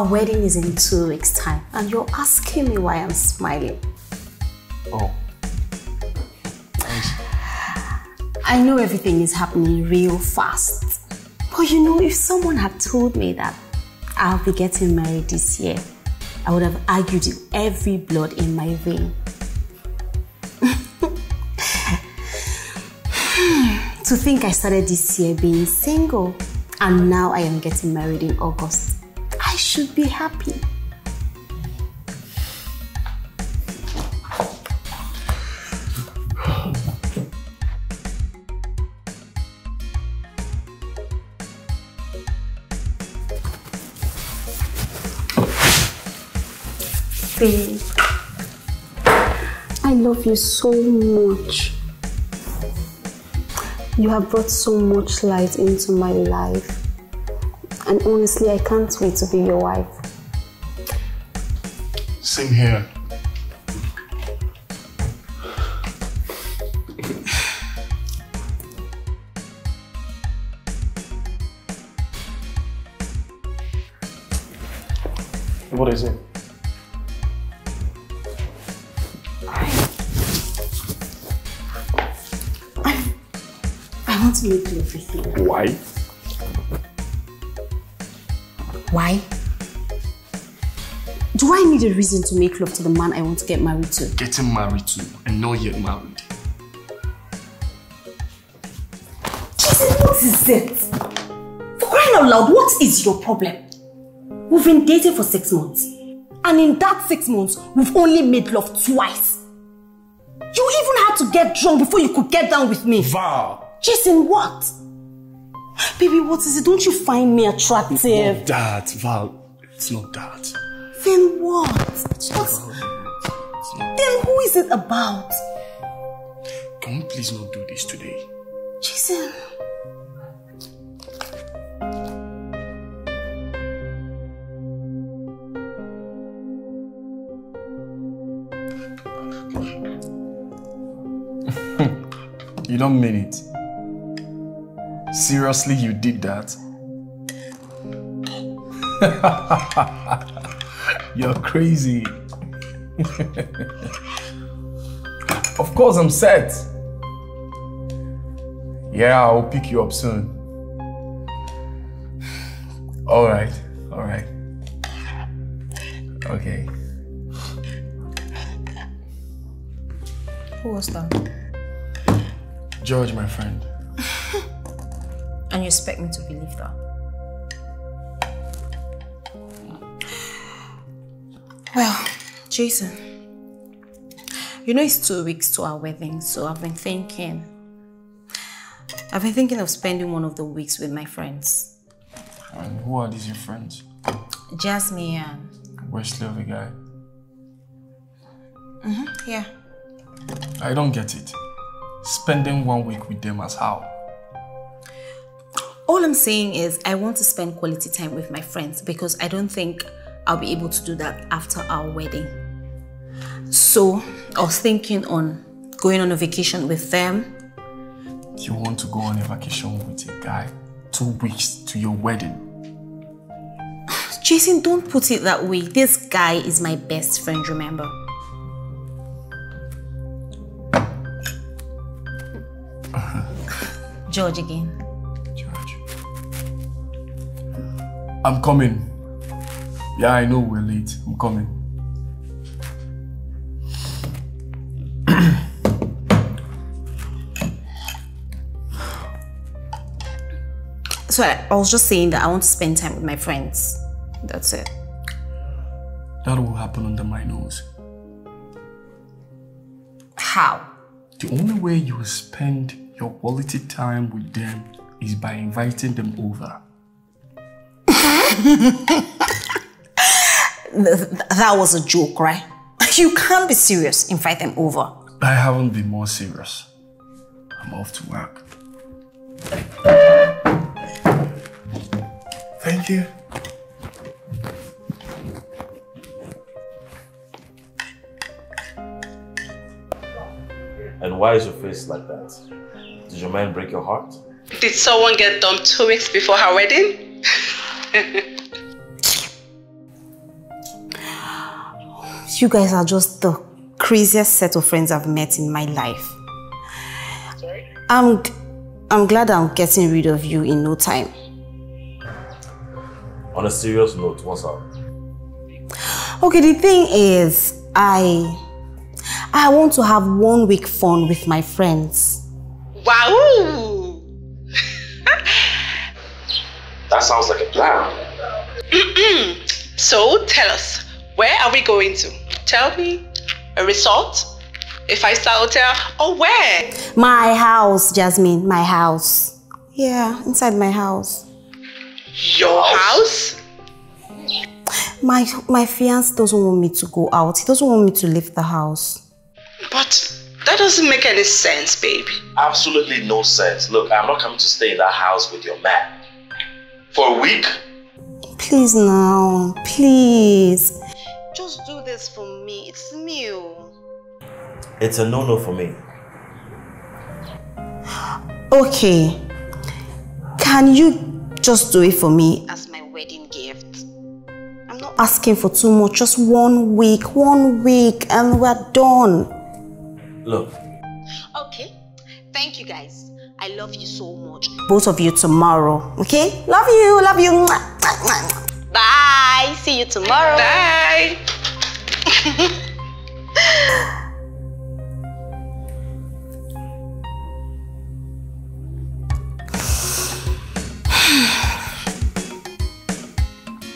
our wedding is in two weeks' time, and you're asking me why I'm smiling. Oh. I know everything is happening real fast. But you know, if someone had told me that I'll be getting married this year, I would have argued every blood in my vein. to think I started this year being single and now I am getting married in August. Should be happy. Babe, I love you so much. You have brought so much light into my life. And honestly, I can't wait to be your wife. Same here. Reason to make love to the man I want to get married to? Getting married to and not yet married. Jesus, what is it? For crying out loud, what is your problem? We've been dating for six months. And in that six months, we've only made love twice. You even had to get drunk before you could get down with me. Val! Jason, what? Baby, what is it? Don't you find me attractive? Not that, Val. It's not that. Then what? What? Then who is it about? Can we please not do this today? Jason. You don't mean it. Seriously, you did that? You're crazy. of course, I'm set. Yeah, I'll pick you up soon. All right, all right. Okay. Who was that? George, my friend. And you expect me to believe that? Well, Jason, you know it's two weeks to our wedding, so I've been thinking. I've been thinking of spending one of the weeks with my friends. And who are these your friends? Jasmine and. Wesley of the guy. Mm-hmm, yeah. I don't get it. Spending one week with them as how? All I'm saying is I want to spend quality time with my friends because I don't think I'll be able to do that after our wedding. So I was thinking on going on a vacation with them. You want to go on a vacation with a guy two weeks to your wedding? Jason, don't put it that way. This guy is my best friend, remember? Uh-huh. George again. George. I'm coming. Yeah, I know we're late. I'm coming. So I, I was just saying that I want to spend time with my friends. That's it. That will happen under my nose. How? The only way you will spend your quality time with them is by inviting them over. Th- that was a joke, right? You can't be serious. Invite them over. I haven't been more serious. I'm off to work. Thank you. And why is your face like that? Did your man break your heart? Did someone get dumped two weeks before her wedding? you guys are just the craziest set of friends I've met in my life. Sorry? I'm, I'm glad I'm getting rid of you in no time. On a serious note, what's up? Okay, the thing is, I, I want to have one week fun with my friends. Wow! That sounds like a plan. so tell us, where are we going to? Tell me. A result. If I start hotel? Or where? My house, Jasmine, my house. Yeah, inside my house. Your house? My my fiance doesn't want me to go out. He doesn't want me to leave the house. But that doesn't make any sense, baby. Absolutely no sense. Look, I'm not coming to stay in that house with your man. For a week? Please now, please. Just do this for me. It's me. It's a no-no for me. Okay. Can you just do it for me as my wedding gift? I'm not asking for too much, just one week, one week, and we're done. Look, Okay. Thank you guys. I love you so much. Both of you tomorrow, okay? Love you, love you. Bye. See you tomorrow. Bye.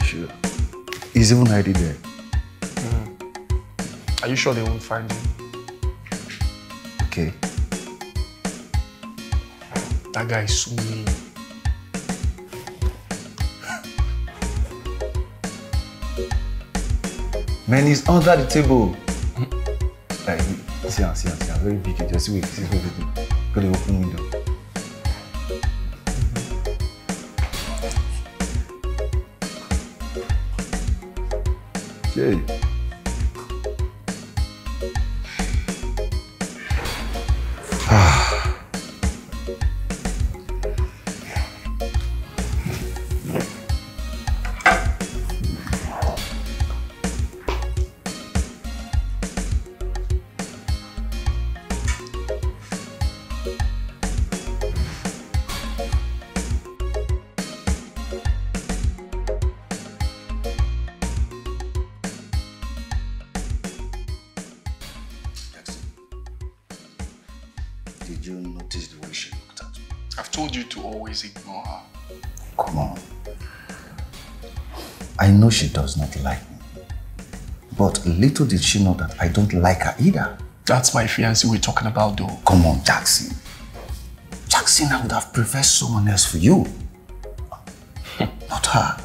Sure. Is even Heidi there? Hmm. Are you sure they won't find you? Okay. That guy is so mean. Man, he's under the table. Like, see, am, see, am, see, am, very big. Just wait, see, wait, wait. Go the open window. Jay. Jackson, did you notice the way she looked at me? I've told you to always ignore her. Come on. I know she does not like me. But little did she know that I don't like her either. That's my fiancé we're talking about though. Come on, Jackson. Jackson, I would have preferred someone else for you. not her.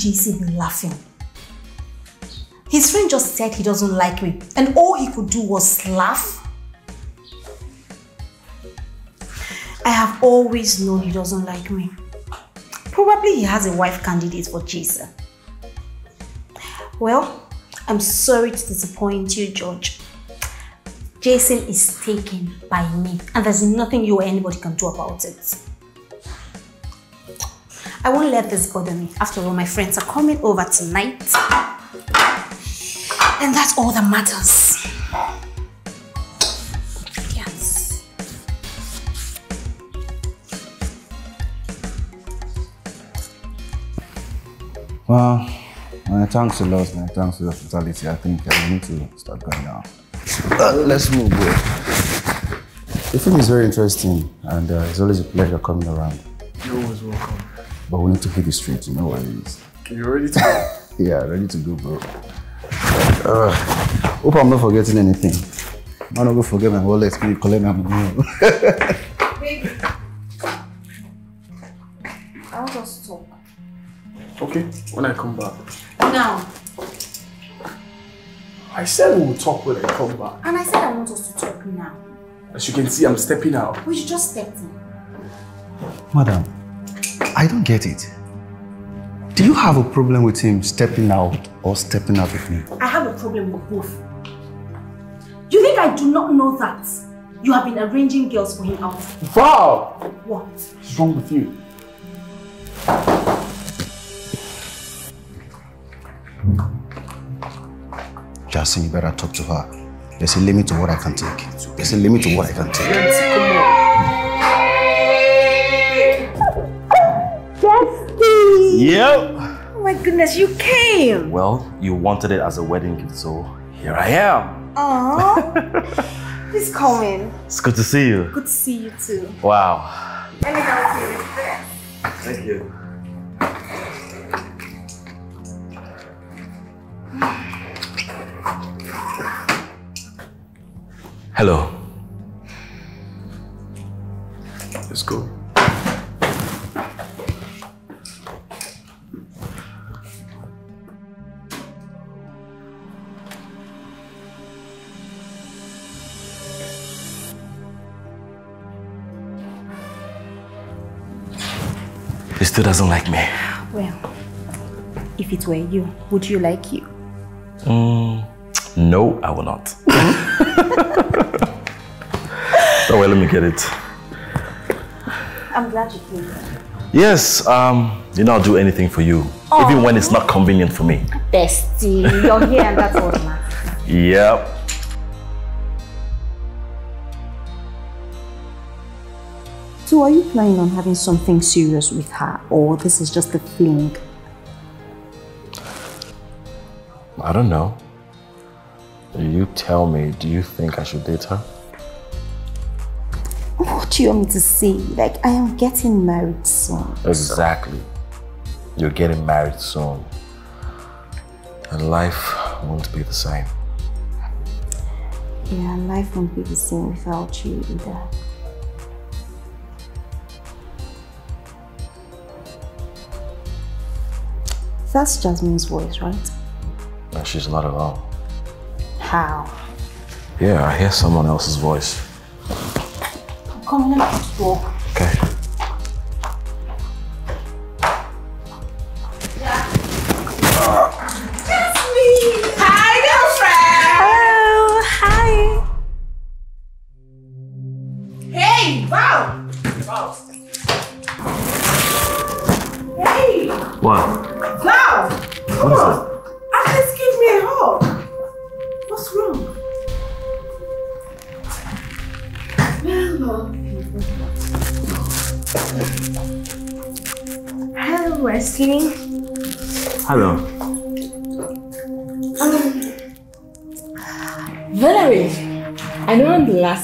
JC be laughing? His friend just said he doesn't like me, and all he could do was laugh. I have always known he doesn't like me. Probably he has a wife candidate for Jason. Well, I'm sorry to disappoint you, George. Jason is taken by me, and there's nothing you or anybody can do about it. I won't let this bother me. After all, my friends are coming over tonight. And that's all that matters. Yes. Well, uh, thanks a lot, man. Thanks for the hospitality. I think uh, we need to start going now. Uh, let's move, bro. The film is very interesting, and uh, it's always a pleasure coming around. You're always welcome. But we need to hit the street, you know what it is. Okay, you ready to go? Yeah, ready to go, bro. Uh, hope I'm not forgetting anything. I'm not gonna forget my wallet. Can you collect my money? Baby. I want us to talk. Okay, when I come back. Now. I said we will talk when I come back. And I said I want us to talk now. As you can see, I'm stepping out. We should just step in. Madam, I don't get it. Do you have a problem with him stepping out or stepping out with me? I have a problem with both. You think I do not know that? You have been arranging girls for him out. Wow! What? What's wrong with you? Justin, you better talk to her. There's a limit to what I can take. There's a limit to what I can take. Yep. Oh my goodness, you came! Well, you wanted it as a wedding gift, so here I am. Aww. Please come in. It's good to see you. Good to see you too. Wow. Let me help you with this. Thank you. Hello. Still doesn't like me. Well, if it were you, would you like you? No, I will not. oh, well, let me get it. I'm glad you came. Yes, um, you know I'll do anything for you, even when it's not convenient for me. Bestie, you're here and that's all that matters. Yep. Planning on having something serious with her or this is just a fling? I don't know. You tell me, do you think I should date her? What do you want me to say? Like, I am getting married soon. Exactly. You're getting married soon. And life won't be the same. Yeah, life won't be the same without you either. That's Jasmine's voice, right? And she's not alone. How? Yeah, I hear someone else's voice. Come on, let me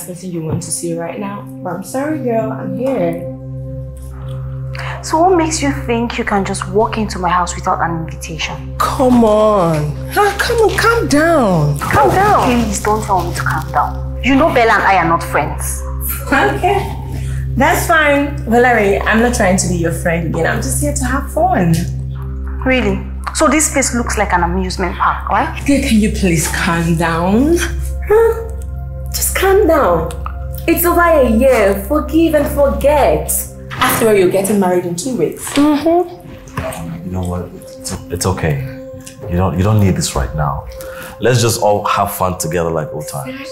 I'm person you want to see right now, but I'm sorry, girl, I'm here. So what makes you think you can just walk into my house without an invitation? Come on. Ah, come on, calm down. Calm down. Please don't tell me to calm down. You know Bella and I are not friends. Okay. That's fine. Valerie, I'm not trying to be your friend again. I'm just here to have fun. Really? So this place looks like an amusement park, right? Girl, can you please calm down? Huh? Just calm down. It's over a year. Forgive and forget. After all, you're getting married in two weeks. You know what? It's, it's okay. You don't you don't need this right now. Let's just all have fun together like old times.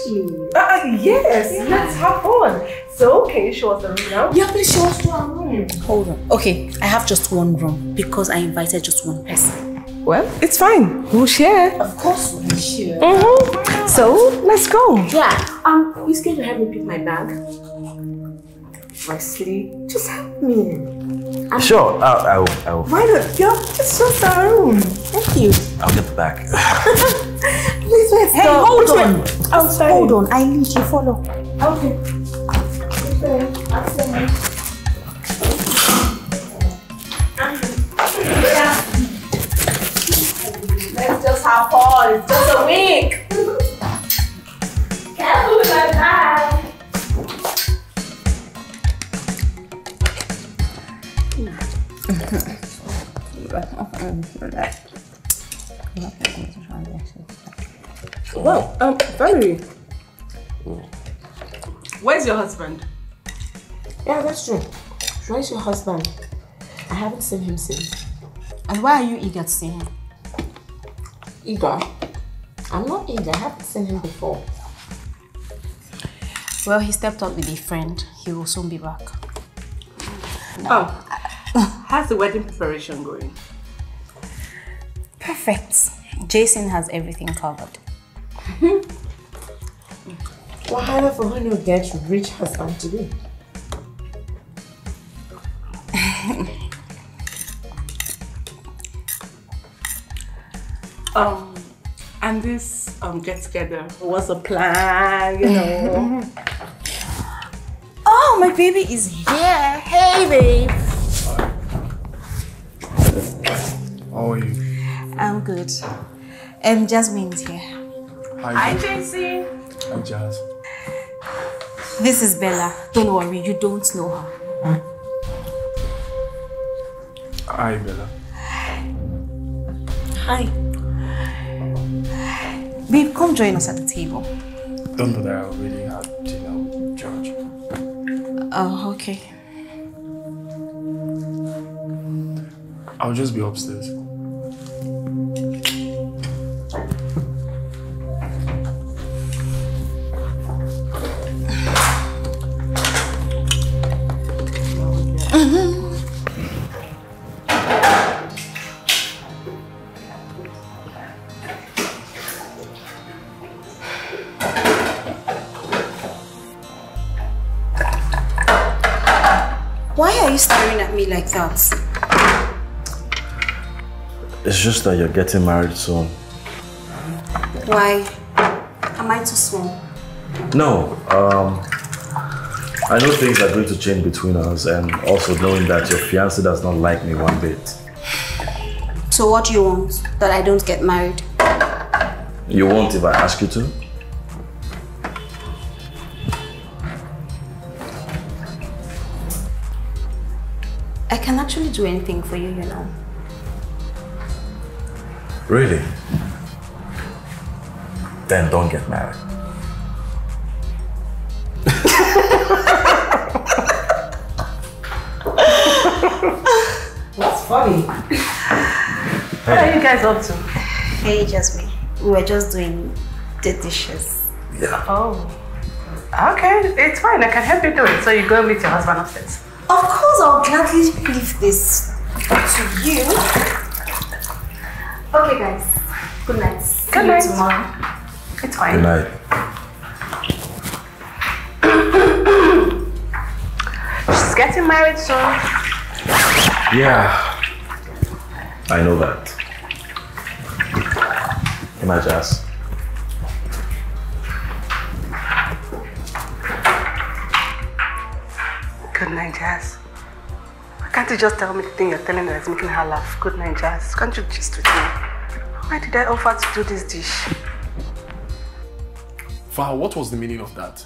Uh, yes, let's have fun. So, can you show us the room now? Yeah, please show us to our room. Hold on. Okay, I have just one room because I invited just one person. Well, it's fine. We'll share. Of course, we should. Mm-hmm. So, let's go. Yeah. Um, who's going to help me pick my bag? Wesley, just help me. Sure, I'll, I will. I will. Why not? Yo, it's just our room. Thank you. I'll get the bag. Please, let's Hey, go. hold Which way? on. Oh, sorry. Hold on, I lead you, follow. Okay. Let's just have. It's just a week. Careful with my bag. Well, um, Valerie. Where's your husband? Yeah, that's true. Where's your husband? I haven't seen him since. And why are you eager to see him? Eager? I'm not eager. I haven't seen him before. Well, he stepped out with a friend. He will soon be back. Oh, how's the wedding preparation going? Perfect. Jason has everything covered. What harder for her to get rich husband to be? Um, and this um get together was a plan, you know. Oh, my baby is here. Hey, babe. How are you? I'm good. Um, Jasmine is here. Hi, JC. Hi, Jazz. This is Bella. Don't worry, you don't know her. Hi, Bella. Hi. Babe, come join us at the table. Don't know that I already had dinner with George. Oh, okay. I'll just be upstairs. Why at me like that? It's just that you're getting married soon. Why? Am I too small? No, um, I know things are going to change between us, and also knowing that your fiance does not like me one bit. So what do you want? That I don't get married? You won't if I ask you to? Do anything for you, you know. Really? Then don't get married. What's funny? What are you guys up to? Hey, Jasmine. We were just doing the dishes. Yeah. Oh. Okay, it's fine. I can help you do it. So you go and meet your husband upstairs. Of course, I'll gladly leave this to you. Okay, guys. Good night. See Good you night. tomorrow. It's fine. Good night. She's getting married soon. Yeah. I know that. Good night, Jazz. Good night, Jazz. Why can't you just tell me the thing you're telling her that's making her laugh? Good night, Jazz. Can't you just with me? Why did I offer to do this dish? Val, what was the meaning of that?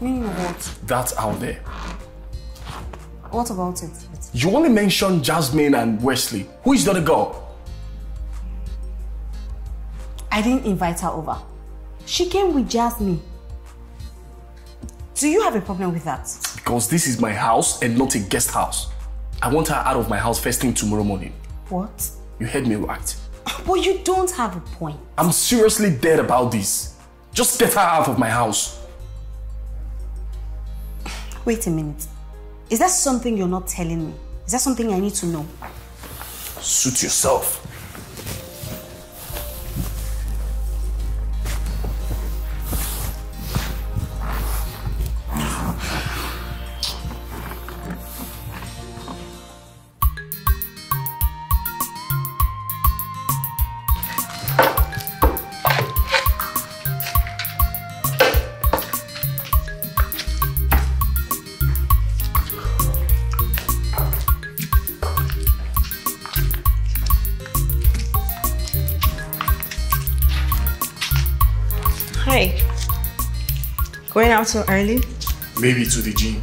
Meaning what? That's out there. What about it? You only mentioned Jasmine and Wesley. Who is the other girl? I didn't invite her over. She came with Jasmine. Do you have a problem with that? Because this is my house and not a guest house. I want her out of my house first thing tomorrow morning. What? You heard me right. Ah, but you don't have a point. I'm seriously dead about this. Just get her out of my house. Wait a minute. Is that something you're not telling me? Is that something I need to know? Suit yourself. Out so early? Maybe to the gym.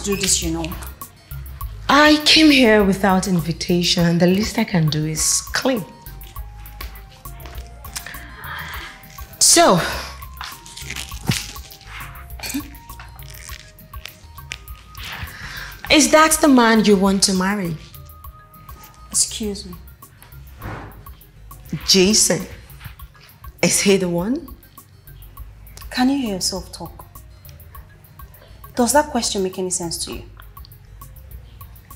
To do this, you know. I came here without invitation, the least I can do is clean. So, hmm? is that the man you want to marry? Excuse me. Jason. Is he the one? Can you hear yourself talk? Does that question make any sense to you?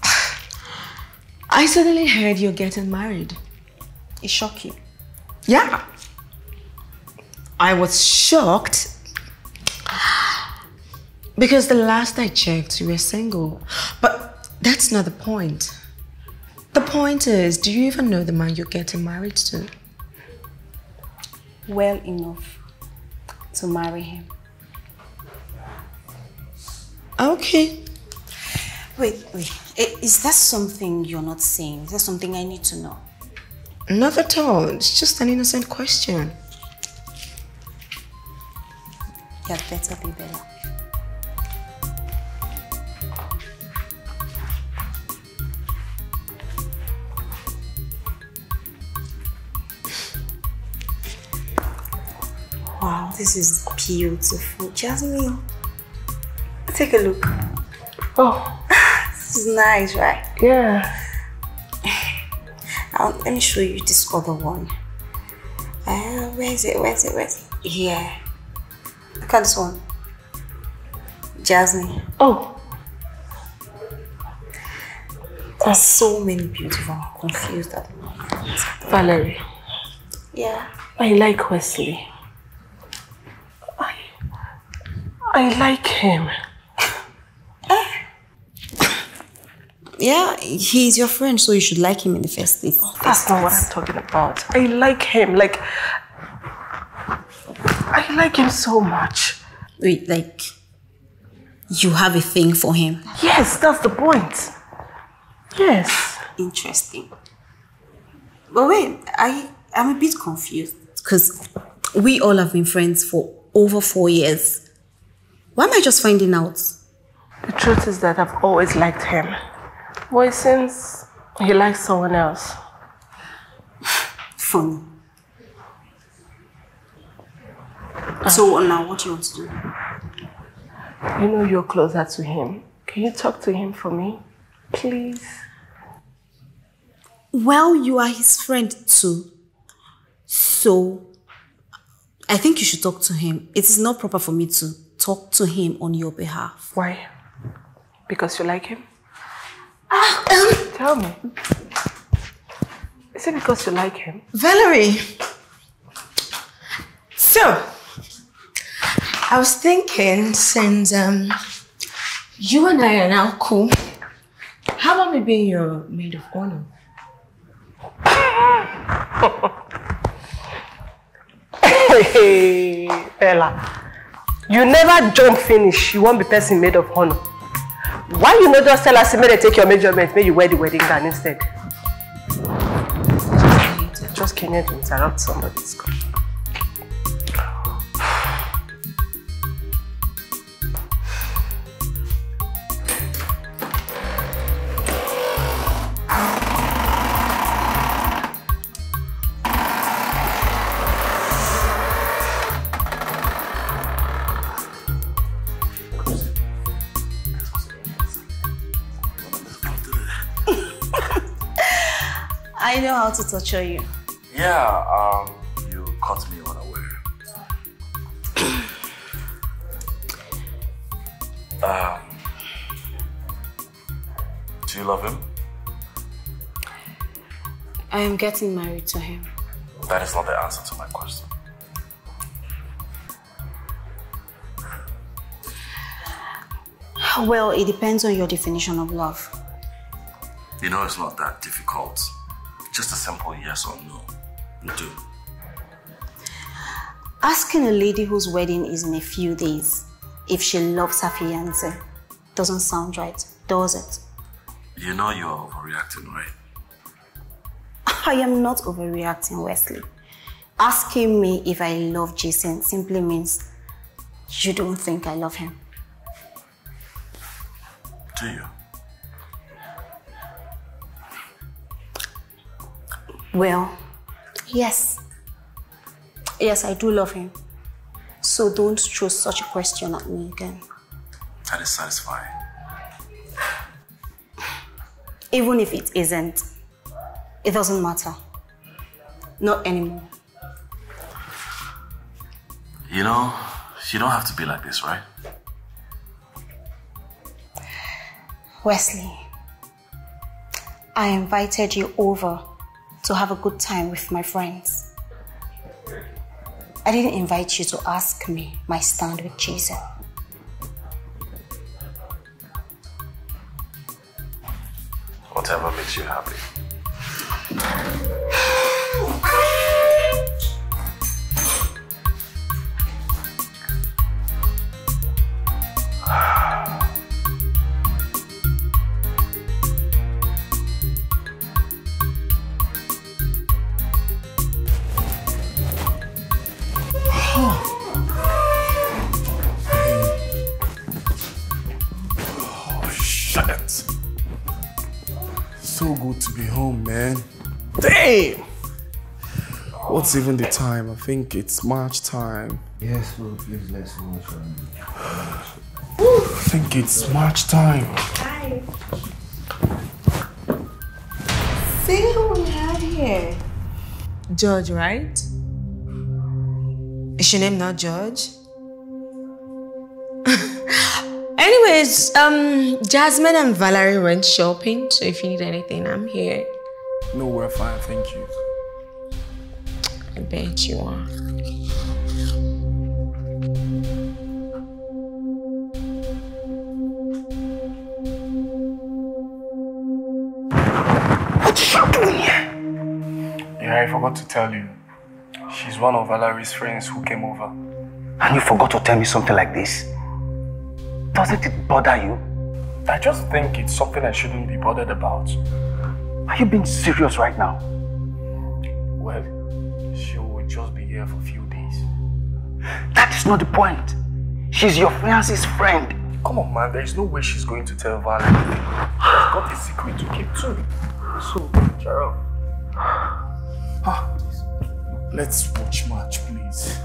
I suddenly heard you're getting married. It shocked you. Yeah. I was shocked because the last I checked, you were single. But that's not the point. The point is, do you even know the man you're getting married to? Well enough to marry him. Ah, okay. Wait, wait. Eh, is that something you're not saying? Is that something I need to know? Not at all. It's just an innocent question. You had better be better. Wow, this is beautiful. Jasmine, take a look. Oh, This is nice, right? yeah. Now, let me show you this other one. Uh, where is it? Where is it? Where is it? Here. Look at this one. Jasmine. Oh, There's so many beautiful. I'm confused at the moment. Valerie, Yeah. I like Wesley. I, I like him. Yeah, he's your friend, so you should like him in the first place. That's not what I'm talking about. I like him. Like, I like him so much. Wait, like, you have a thing for him. Yes, that's the point. Yes. Interesting. But wait, I I'm a bit confused because we all have been friends for over four years. Why am I just finding out? The truth is that I've always liked him. Boy, since he likes someone else. Funny. So now, what do you want to do? You know you're closer to him. Can you talk to him for me? Please. Well, you are his friend too. So, I think you should talk to him. It is not proper for me to talk to him on your behalf. Why? Because you like him? Um, Tell me. Is it because you like him? Valerie. So, I was thinking since um, you and I are now cool, how about me being your maid of honor? Hey, Ella. You never jump finish. You won't be person maid of honor. Why you not just tell us, they take your measurement, may you wear the wedding gown instead? Just to interrupt somebody's call. To torture you. Yeah, um, you caught me unaware. um, do you love him? I am getting married to him. That is not the answer to my question. Well, it depends on your definition of love. You know it's not that difficult. Just a simple yes or no. Do. Asking a lady whose wedding is in a few days if she loves her fiance doesn't sound right, does it? You know you're overreacting, right? I am not overreacting, Wesley. Asking me if I love Jason simply means you don't think I love him. Do you? Well, yes. Yes, I do love him. So don't throw such a question at me again. That is satisfying. Even if it isn't, it doesn't matter. Not anymore. You know, you don't have to be like this, right? Wesley, I invited you over to have a good time with my friends. I didn't invite you to ask me my stand with Jesus. Whatever makes you happy. So good to be home, man. Damn! What's even the time? I think it's March time. Yes, bro, please let's watch. I think it's March time. Hi. See who we have here. George, right? Is your name not George? Anyways, um, Jasmine and Valerie went shopping, so if you need anything, I'm here. No, we're fine, thank you. I bet you are. What is she doing here? Yeah, I forgot to tell you. She's one of Valerie's friends who came over. And you forgot to tell me something like this? Doesn't it bother you? I just think it's something I shouldn't be bothered about. Are you being serious right now? Well, she will just be here for a few days. That is not the point. She's your fiance's friend. Come on, man, there's no way she's going to tell Val anything. She's got a secret to keep too. So, Gerald. Let's watch match, please.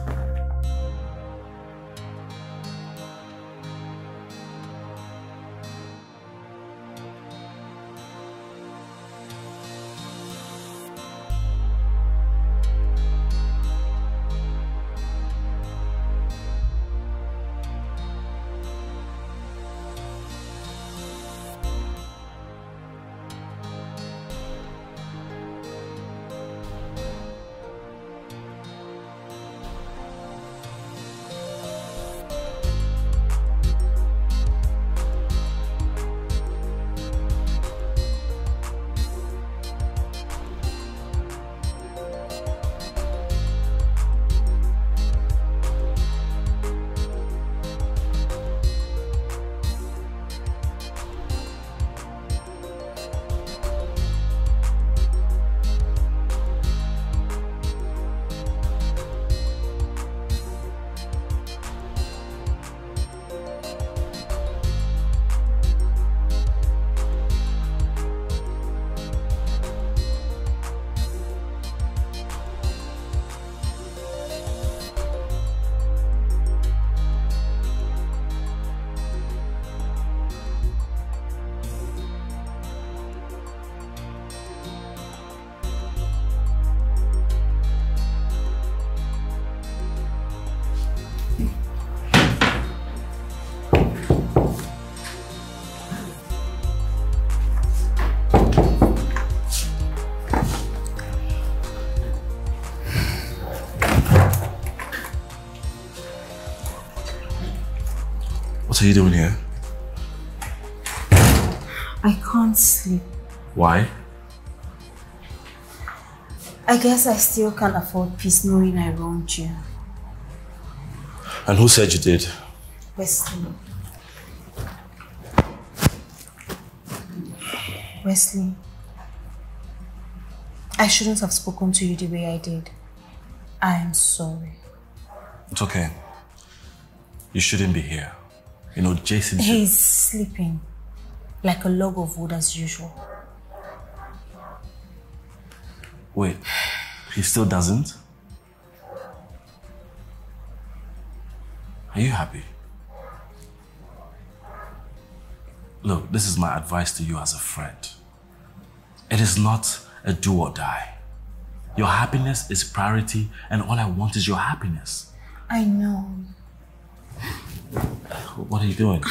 What are you doing here? I can't sleep. Why? I guess I still can't afford peace knowing I wronged you. And who said you did? Wesley. Wesley. I shouldn't have spoken to you the way I did. I am sorry. It's okay. You shouldn't be here. You know, Jason. He's sleeping like a log of wood as usual. Wait, he still doesn't? Are you happy? Look, this is my advice to you as a friend. It is not a do or die. Your happiness is priority, and all I want is your happiness. I know. What are you doing?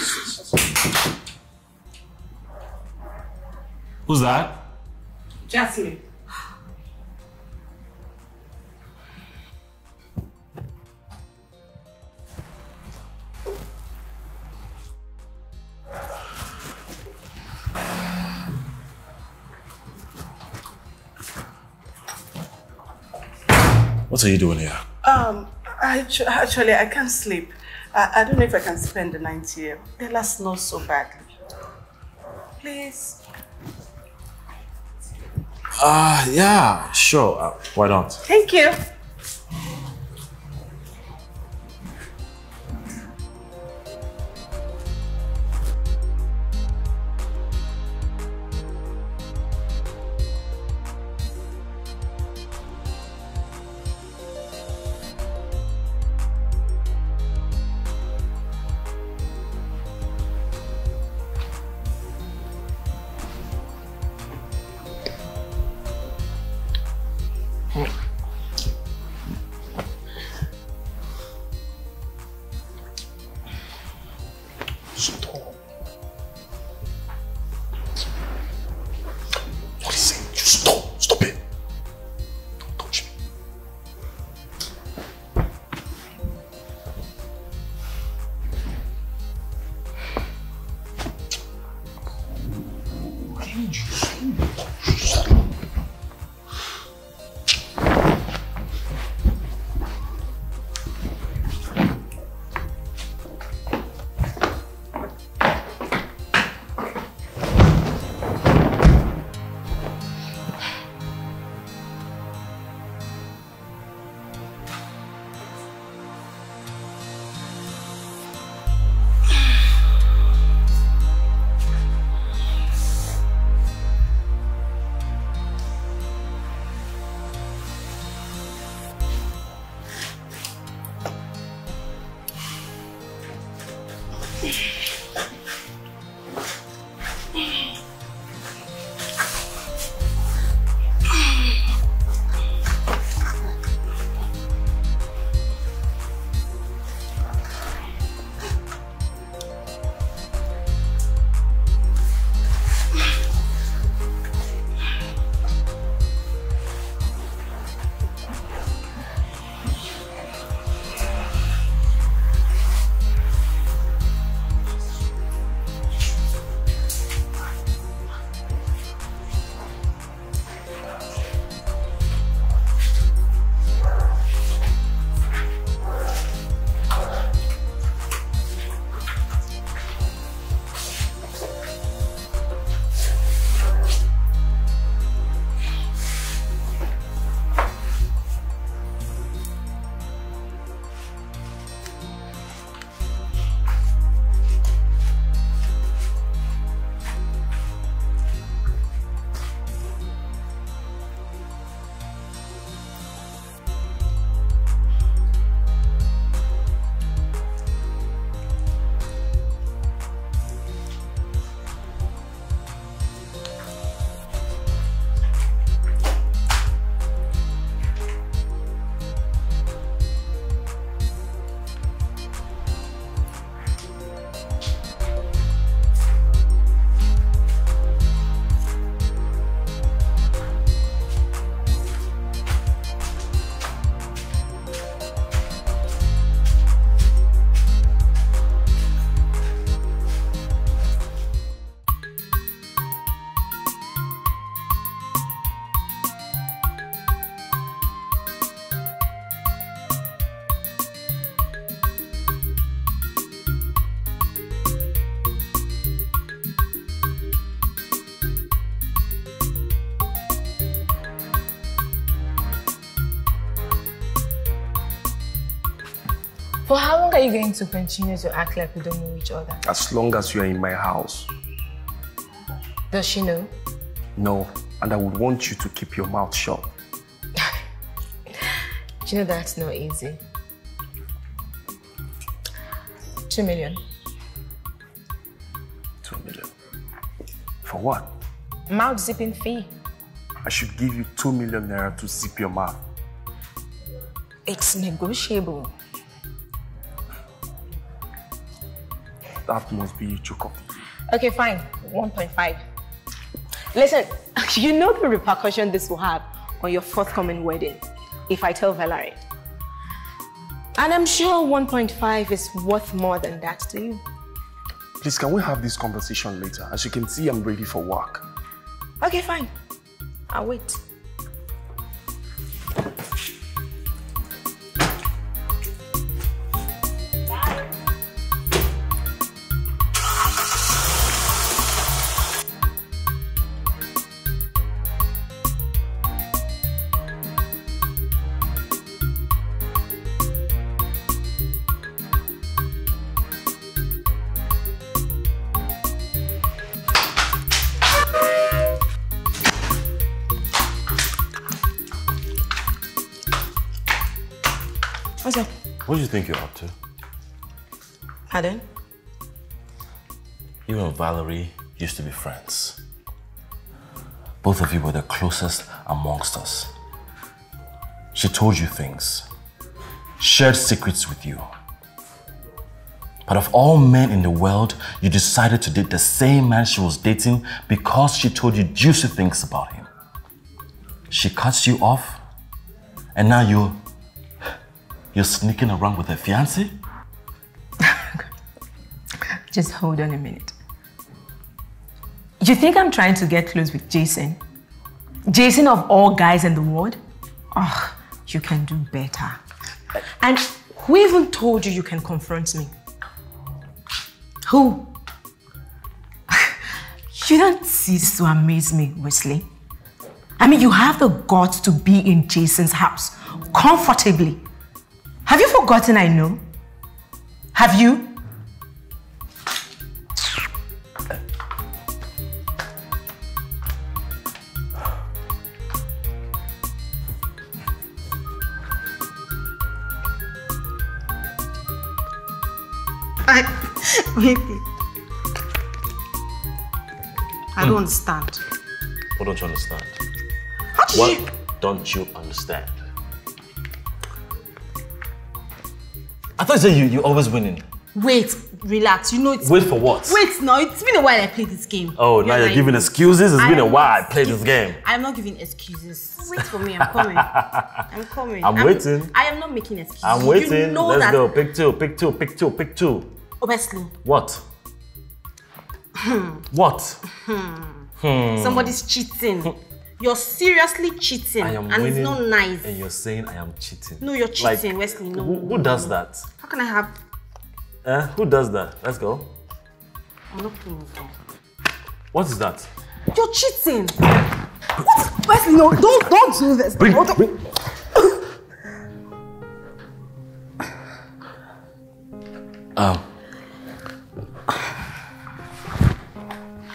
Who's that? Jasmine. What are you doing here? Um, actu- actually, I can't sleep. I, I don't know if I can spend the night here. Della not so bad. Please. Uh, yeah, sure. Uh, why not? Thank you. Are you going to continue to act like we don't know each other? As long as you are in my house. Does she know? No, and I would want you to keep your mouth shut. Do you know that's not easy? Two million. Two million. For what? Mouth zipping fee. I should give you two million naira to zip your mouth. It's negotiable. That must be of Okay, fine. 1.5. Listen, you know the repercussion this will have on your forthcoming wedding if I tell Valerie. And I'm sure 1.5 is worth more than that to you. Please, can we have this conversation later? As you can see, I'm ready for work. Okay, fine. I'll wait. What do you think you're up to? Pardon? You and Valerie used to be friends. Both of you were the closest amongst us. She told you things, shared secrets with you. But of all men in the world, you decided to date the same man she was dating because she told you juicy things about him. She cuts you off, and now you you're sneaking around with her fiance? Just hold on a minute. You think I'm trying to get close with Jason? Jason of all guys in the world? Oh, you can do better. And who even told you you can confront me? Who? you don't cease to amaze me, Wesley. I mean, you have the guts to be in Jason's house comfortably. Have you forgotten I know? Have you? I, wait. I don't hmm. understand. What don't you understand? How did What you... don't you understand? I thought you said you, you're always winning. Wait, relax. You know it's... Wait for what? Wait, no, it's been a while I played this game. Oh, now you're like- giving excuses? It's I been a while I played this game. I'm not giving excuses. Wait for me, I'm coming. I'm coming. I'm waiting. I am not making excuses. I'm You waiting. know Let's that, go. Pick two, pick two, pick two, pick two. Obviously. What? What? Hmm. Somebody's cheating. You're seriously cheating. I am and winning. it's not nice. And you're saying I am cheating. No, you're Like, cheating, Wesley. No. Who, who does that? How can I have... Eh? Who does that? Let's go. I'm not playing with you. What is that? You're cheating. What? Wesley, no, don't, don't do this. Bring, Don't- bring. Um.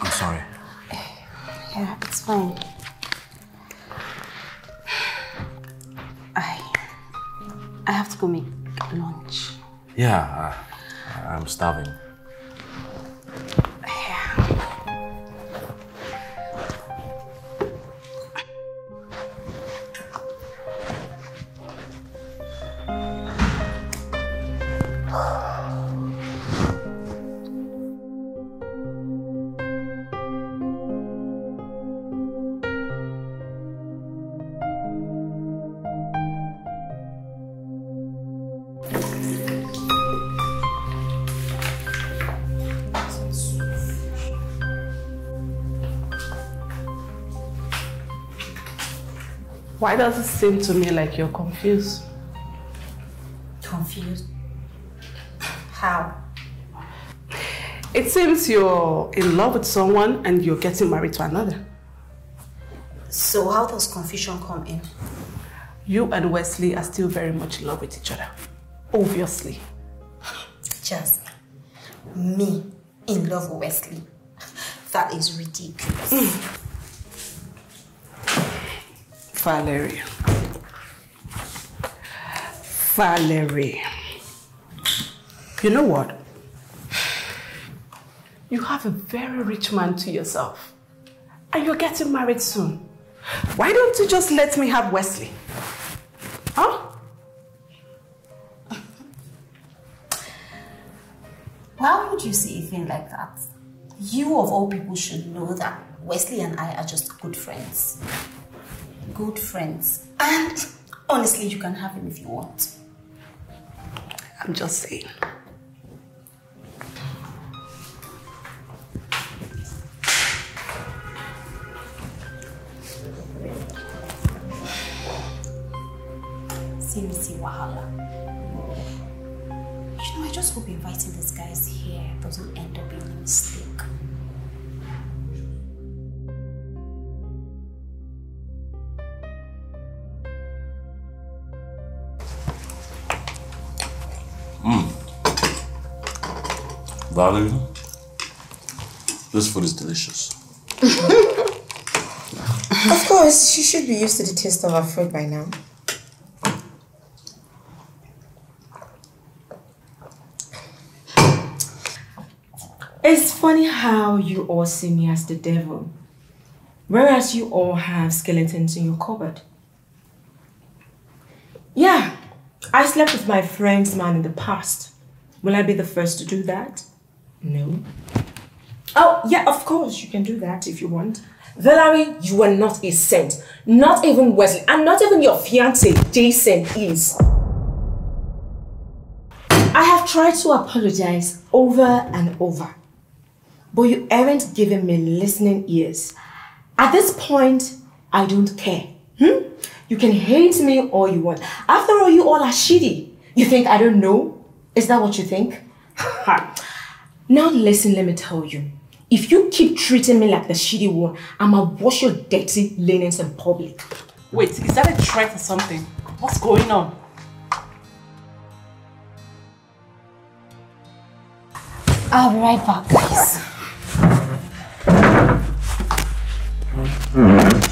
I'm sorry. Yeah, it's fine. I have to go make lunch. Yeah, I, I'm starving. Why does it seem to me like you're confused? Confused? How? It seems you're in love with someone and you're getting married to another. So how does confusion come in? You and Wesley are still very much in love with each other. Obviously. Jasmine, me in love with Wesley. That is ridiculous. Valerie. Valerie. You know what? You have a very rich man to yourself. And you're getting married soon. Why don't you just let me have Wesley? Huh? Why would you say a thing like that? You of all people should know that Wesley and I are just good friends. Good friends. And honestly, you can have him if you want. I'm just saying. Valerie, this food is delicious. Of course, she should be used to the taste of our food by now. It's funny how you all see me as the devil, whereas you all have skeletons in your cupboard. Yeah, I slept with my friend's man in the past. Will I be the first to do that? No. Oh, yeah, of course, you can do that if you want. Valerie, you are not a saint. Not even Wesley, and not even your fiance, Jason, is. I have tried to apologize over and over, but you aren't giving me listening ears. At this point, I don't care. Hmm? You can hate me all you want. After all, you all are shitty. You think I don't know? Is that what you think? now listen, let me tell you. If you keep treating me like the shitty one, I'ma wash your dirty linens in public. Wait, is that a threat or something? What's going on? I'll be right back, guys. Hmm.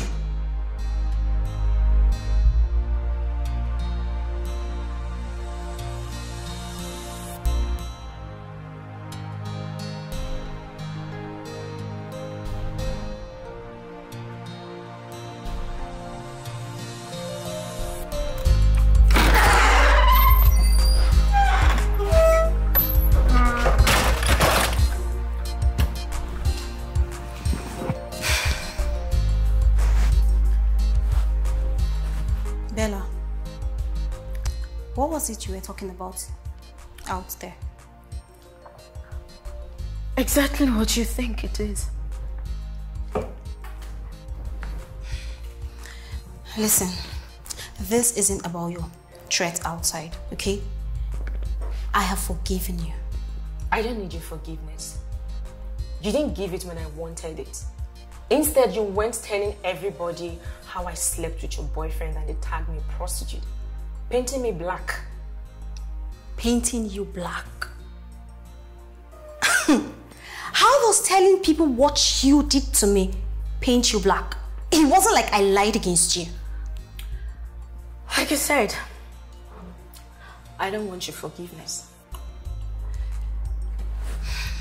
Talking about out there? Exactly what you think it is. Listen, this isn't about your threat outside, okay? I have forgiven you. I don't need your forgiveness. You didn't give it when I wanted it. Instead, you went telling everybody how I slept with your boyfriend and they tagged me prostitute, painting me black. Painting you black. How does telling people what you did to me paint you black? It wasn't like I lied against you. Like I said, I don't want your forgiveness.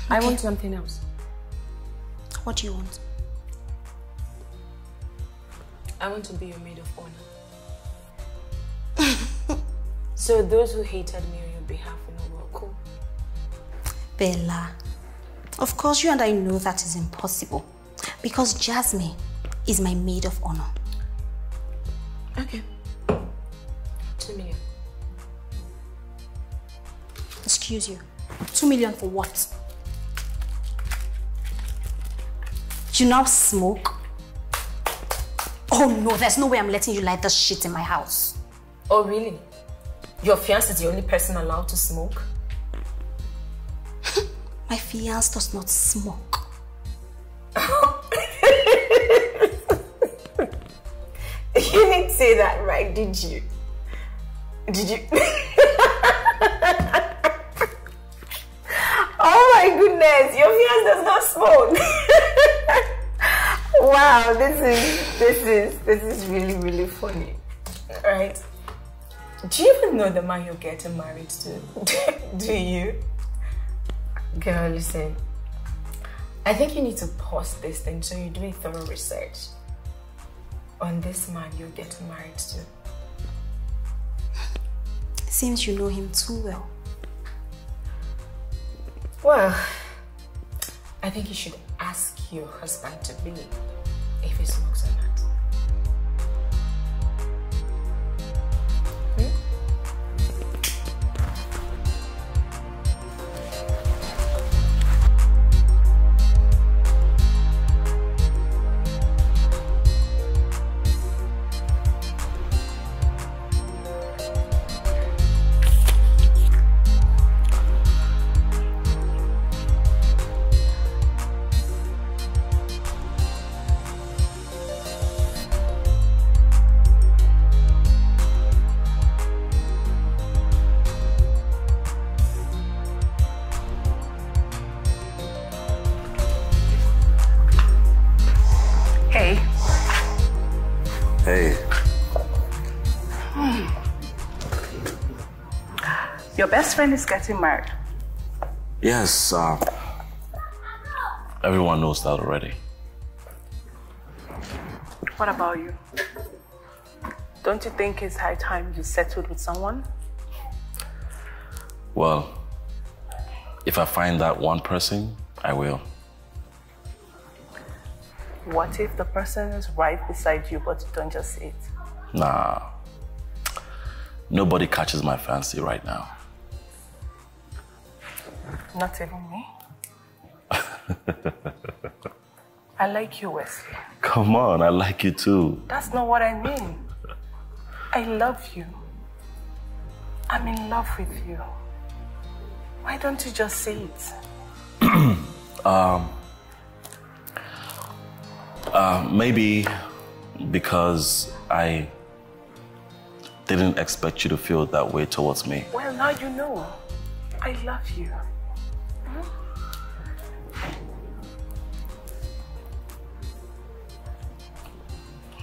I want something else. What do you want? I want to be your maid of honor. so those who hated me behalf know we're cool. Bella, of course you and I know that is impossible because Jasmine is my maid of honor. Okay. Two million. Excuse you. Two million for what? You now smoke? Oh no, there's no way I'm letting you light this shit in my house. Oh, really? Your fiance is the only person allowed to smoke? My fiance does not smoke. You didn't say that right, did you? Did you? Oh my goodness, your fiance does not smoke. wow, this is this is this is really really funny. Right? Do you even know the man you're getting married to? Do you? Girl, listen. I think you need to pause this thing so you do a thorough research on this man you're getting married to. Seems you know him too well. Well, I think you should ask your husband to be best friend is getting married. yes, uh, everyone knows that already. What about you? Don't you think it's high time you settled with someone? Well, if I find that one person, I will. What if the person is right beside you but you don't just see it? Nah. Nobody catches my fancy right now. Not even me. I like you, Wesley. Come on, I like you too. That's not what I mean. I love you. I'm in love with you. Why don't you just say it? Um, uh, maybe because I didn't expect you to feel that way towards me. Well, now you know. I love you.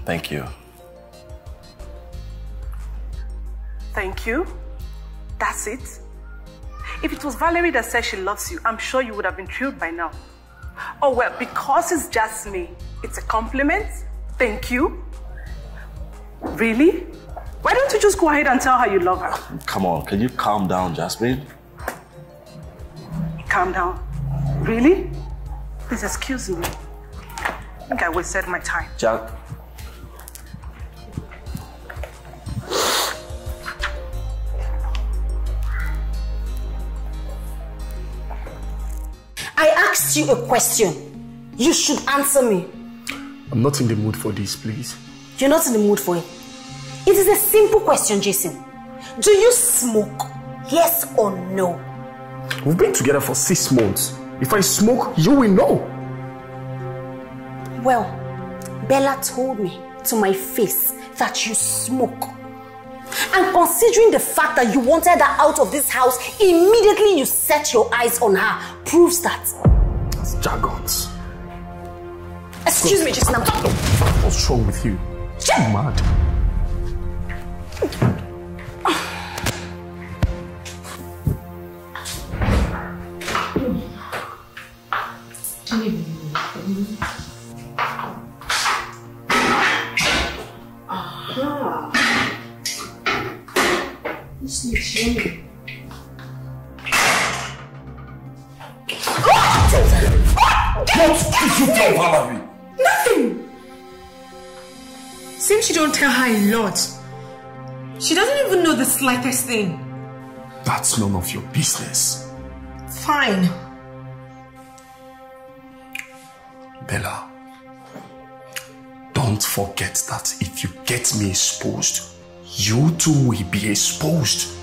Thank you. Thank you. That's it. If it was Valerie that said she loves you, I'm sure you would have been thrilled by now. Oh well, because it's just me, it's a compliment. Thank you. Really? Why don't you just go ahead and tell her you love her? Come on, can you calm down, Jasmine? Calm down. Really? Please excuse me. I think I wasted my time. Ja- I asked you a question. You should answer me. I'm not in the mood for this, please. You're not in the mood for it. It is a simple question, Jason. Do you smoke? Yes or no? We've been together for six months. If I smoke, you will know. Well, Bella told me to my face that you smoke. And considering the fact that you wanted her out of this house, immediately you set your eyes on her proves that. That's jargons. Excuse me, just I'm. What's wrong with you? You're mad? Aha. This looks yummy. What did you tell Valerie? Nothing. Seems you don't tell her a lot. She doesn't even know the slightest thing. That's none of your business. Fine. Bella, don't forget that if you get me exposed, you too will be exposed.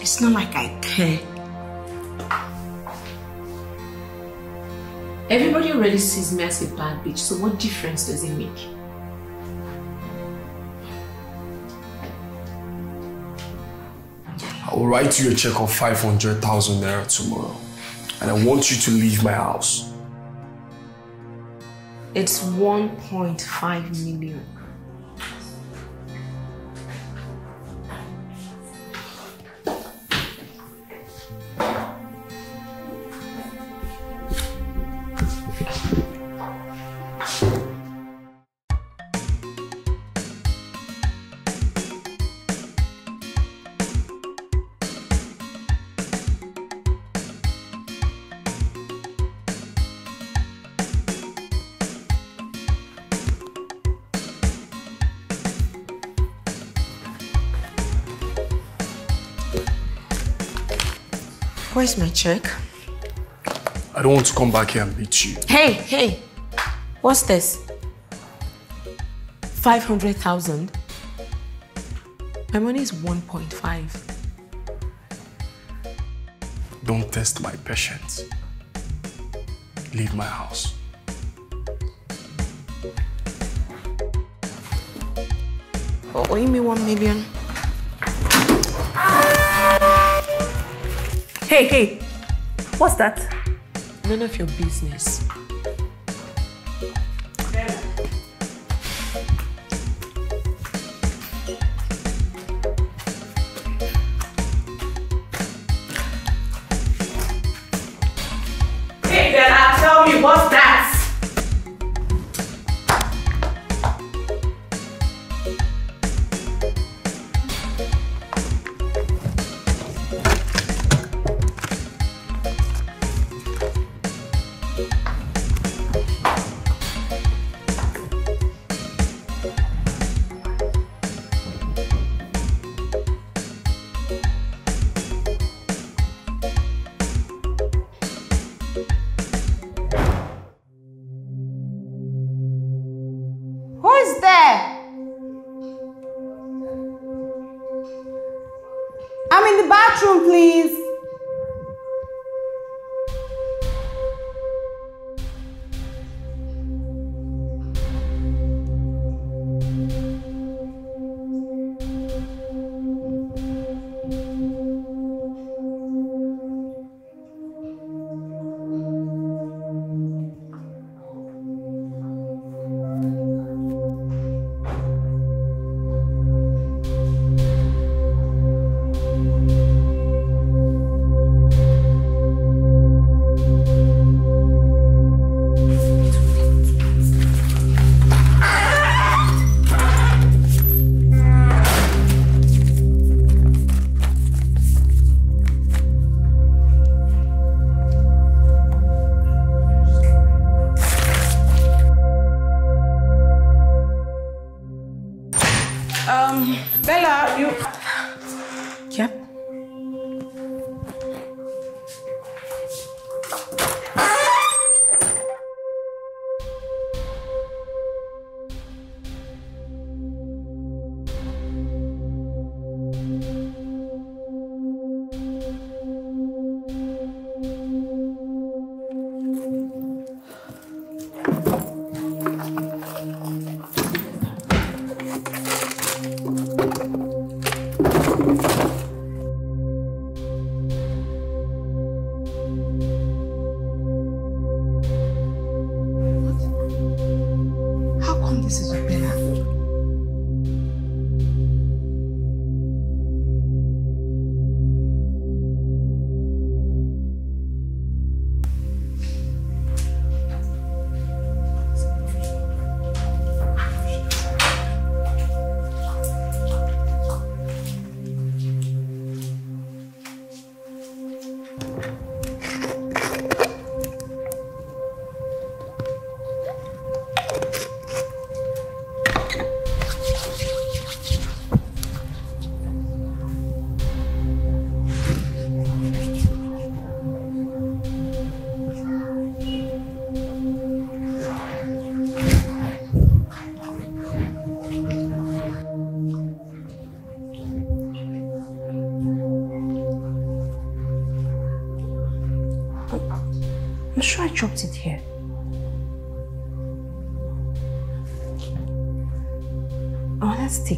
It's not like I care. Everybody already sees me as a bad bitch, so what difference does it make? I will write you a check of 500,000 naira tomorrow. And I want you to leave my house. It's 1.5 million. Where's my check? I don't want to come back here and beat you. Hey, hey, what's this? 500,000? My money is 1.5. Don't test my patience. Leave my house. Oh, owe me 1 million. Hey, hey, what's that? None of your business. Bathroom, please.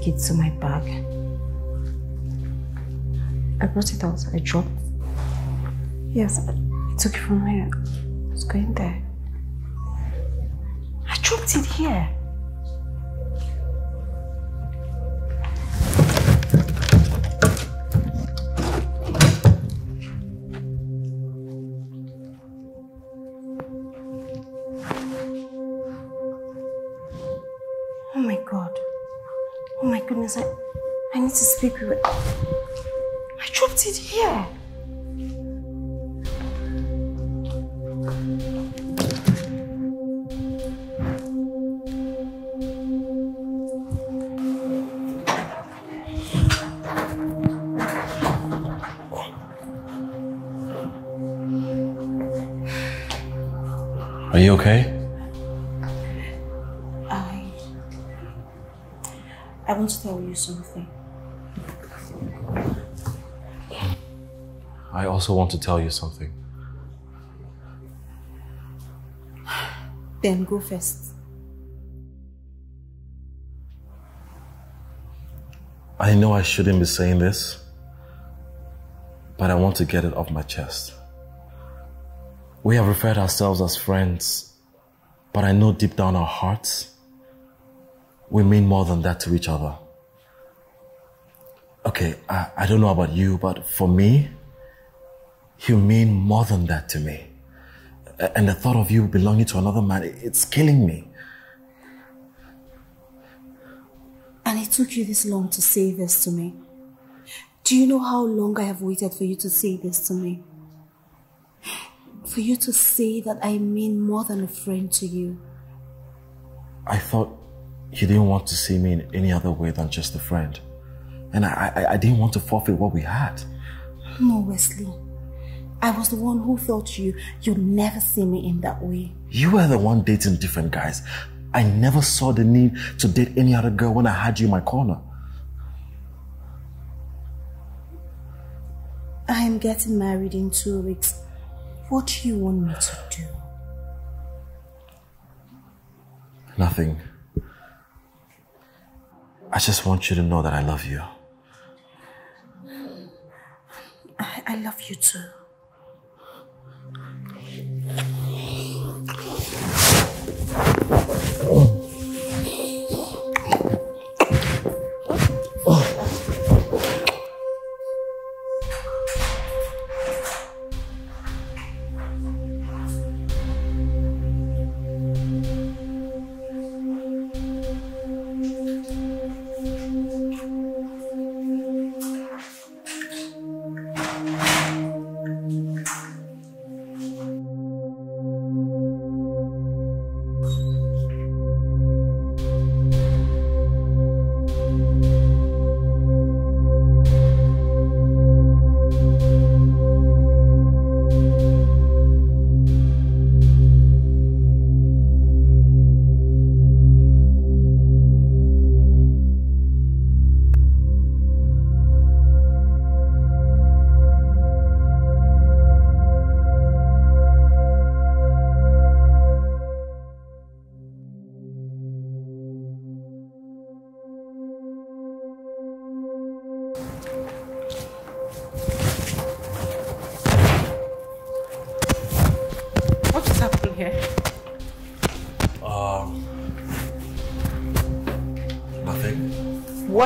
Take it to my bag. I brought it out. I dropped. Yes, I took it from here. It's going there. I dropped it here. Also want to tell you something. Then go first. I know I shouldn't be saying this, but I want to get it off my chest. We have referred ourselves as friends, but I know deep down our hearts, we mean more than that to each other. Okay, I, I don't know about you, but for me, you mean more than that to me. And the thought of you belonging to another man, it's killing me. And it took you this long to say this to me. Do you know how long I have waited for you to say this to me? For you to say that I mean more than a friend to you. I thought you didn't want to see me in any other way than just a friend. And I, I, I didn't want to forfeit what we had. No, Wesley. I was the one who thought you you'd never see me in that way. You were the one dating different guys. I never saw the need to date any other girl when I had you in my corner. I am getting married in two weeks. What do you want me to do? Nothing. I just want you to know that I love you. I, I love you too. Thank you.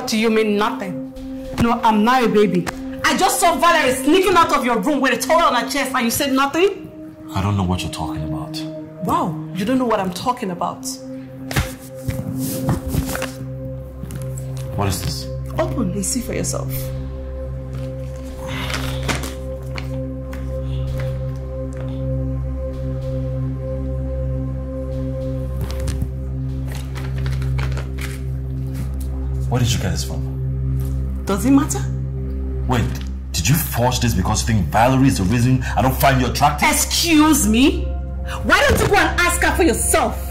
What do you mean nothing? No, I'm not a baby. I just saw Valerie sneaking out of your room with a towel on her chest and you said nothing? I don't know what you're talking about. Wow, you don't know what I'm talking about. What is this? Open and see for yourself. Where did you get this from? Does it matter? Wait, did you forge this because you think Valerie is the reason I don't find you attractive? Excuse me? Why don't you go and ask her for yourself?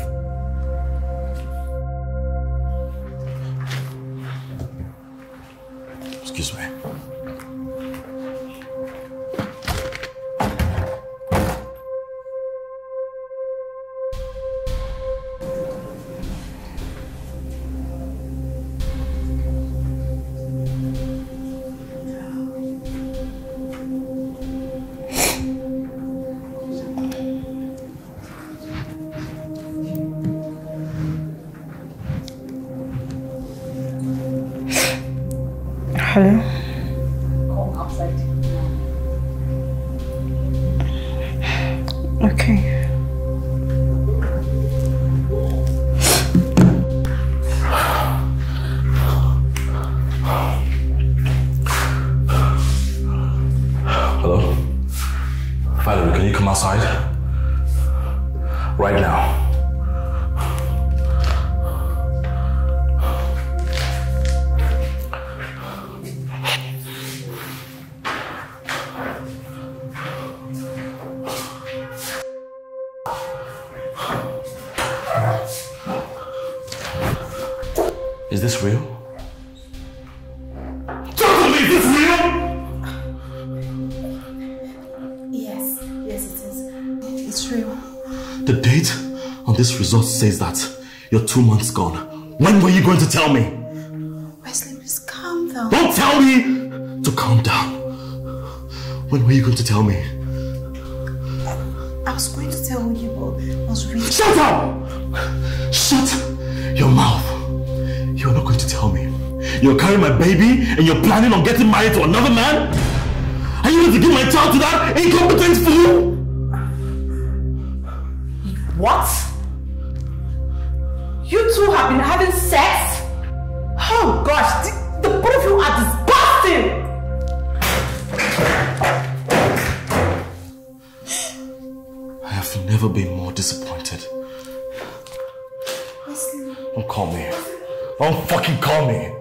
Result says that you're two months gone. When were you going to tell me? Wesley, please calm down. Don't tell me to calm down. When were you going to tell me? I was going to tell you, but I was really... Shut up! Shut your mouth. You're not going to tell me. You're carrying my baby and you're planning on getting married to another man? Are you going to give my child to that incompetent fool? What? Don't fucking call me.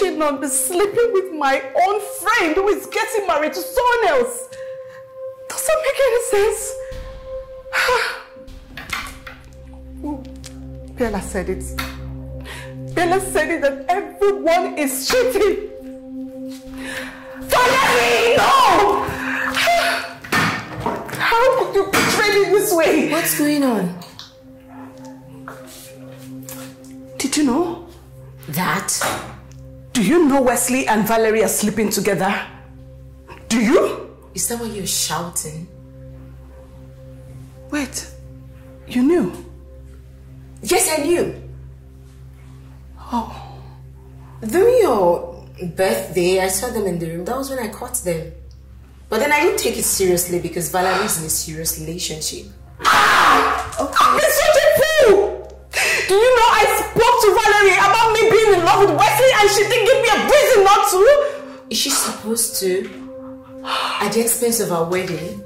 That I'm be sleeping with my own friend who is getting married to someone else? Does that make any sense? Bella said it. Bella said it that everyone is cheating. Valerie, no! How could you betray me this way? What's going on? Did you know? That? Do you know Wesley and Valerie are sleeping together? Do you? Is that why you're shouting? Wait, you knew? Yes, I knew. Oh. During your birthday, I saw them in the room. That was when I caught them. But then I didn't take it seriously because Valerie's in a serious relationship. Ah! Ah! I'm such a fool! Do you know I spoke to Valerie about me being in love with Wesley and she didn't give me a reason not to? Is she supposed to? At the expense of our wedding?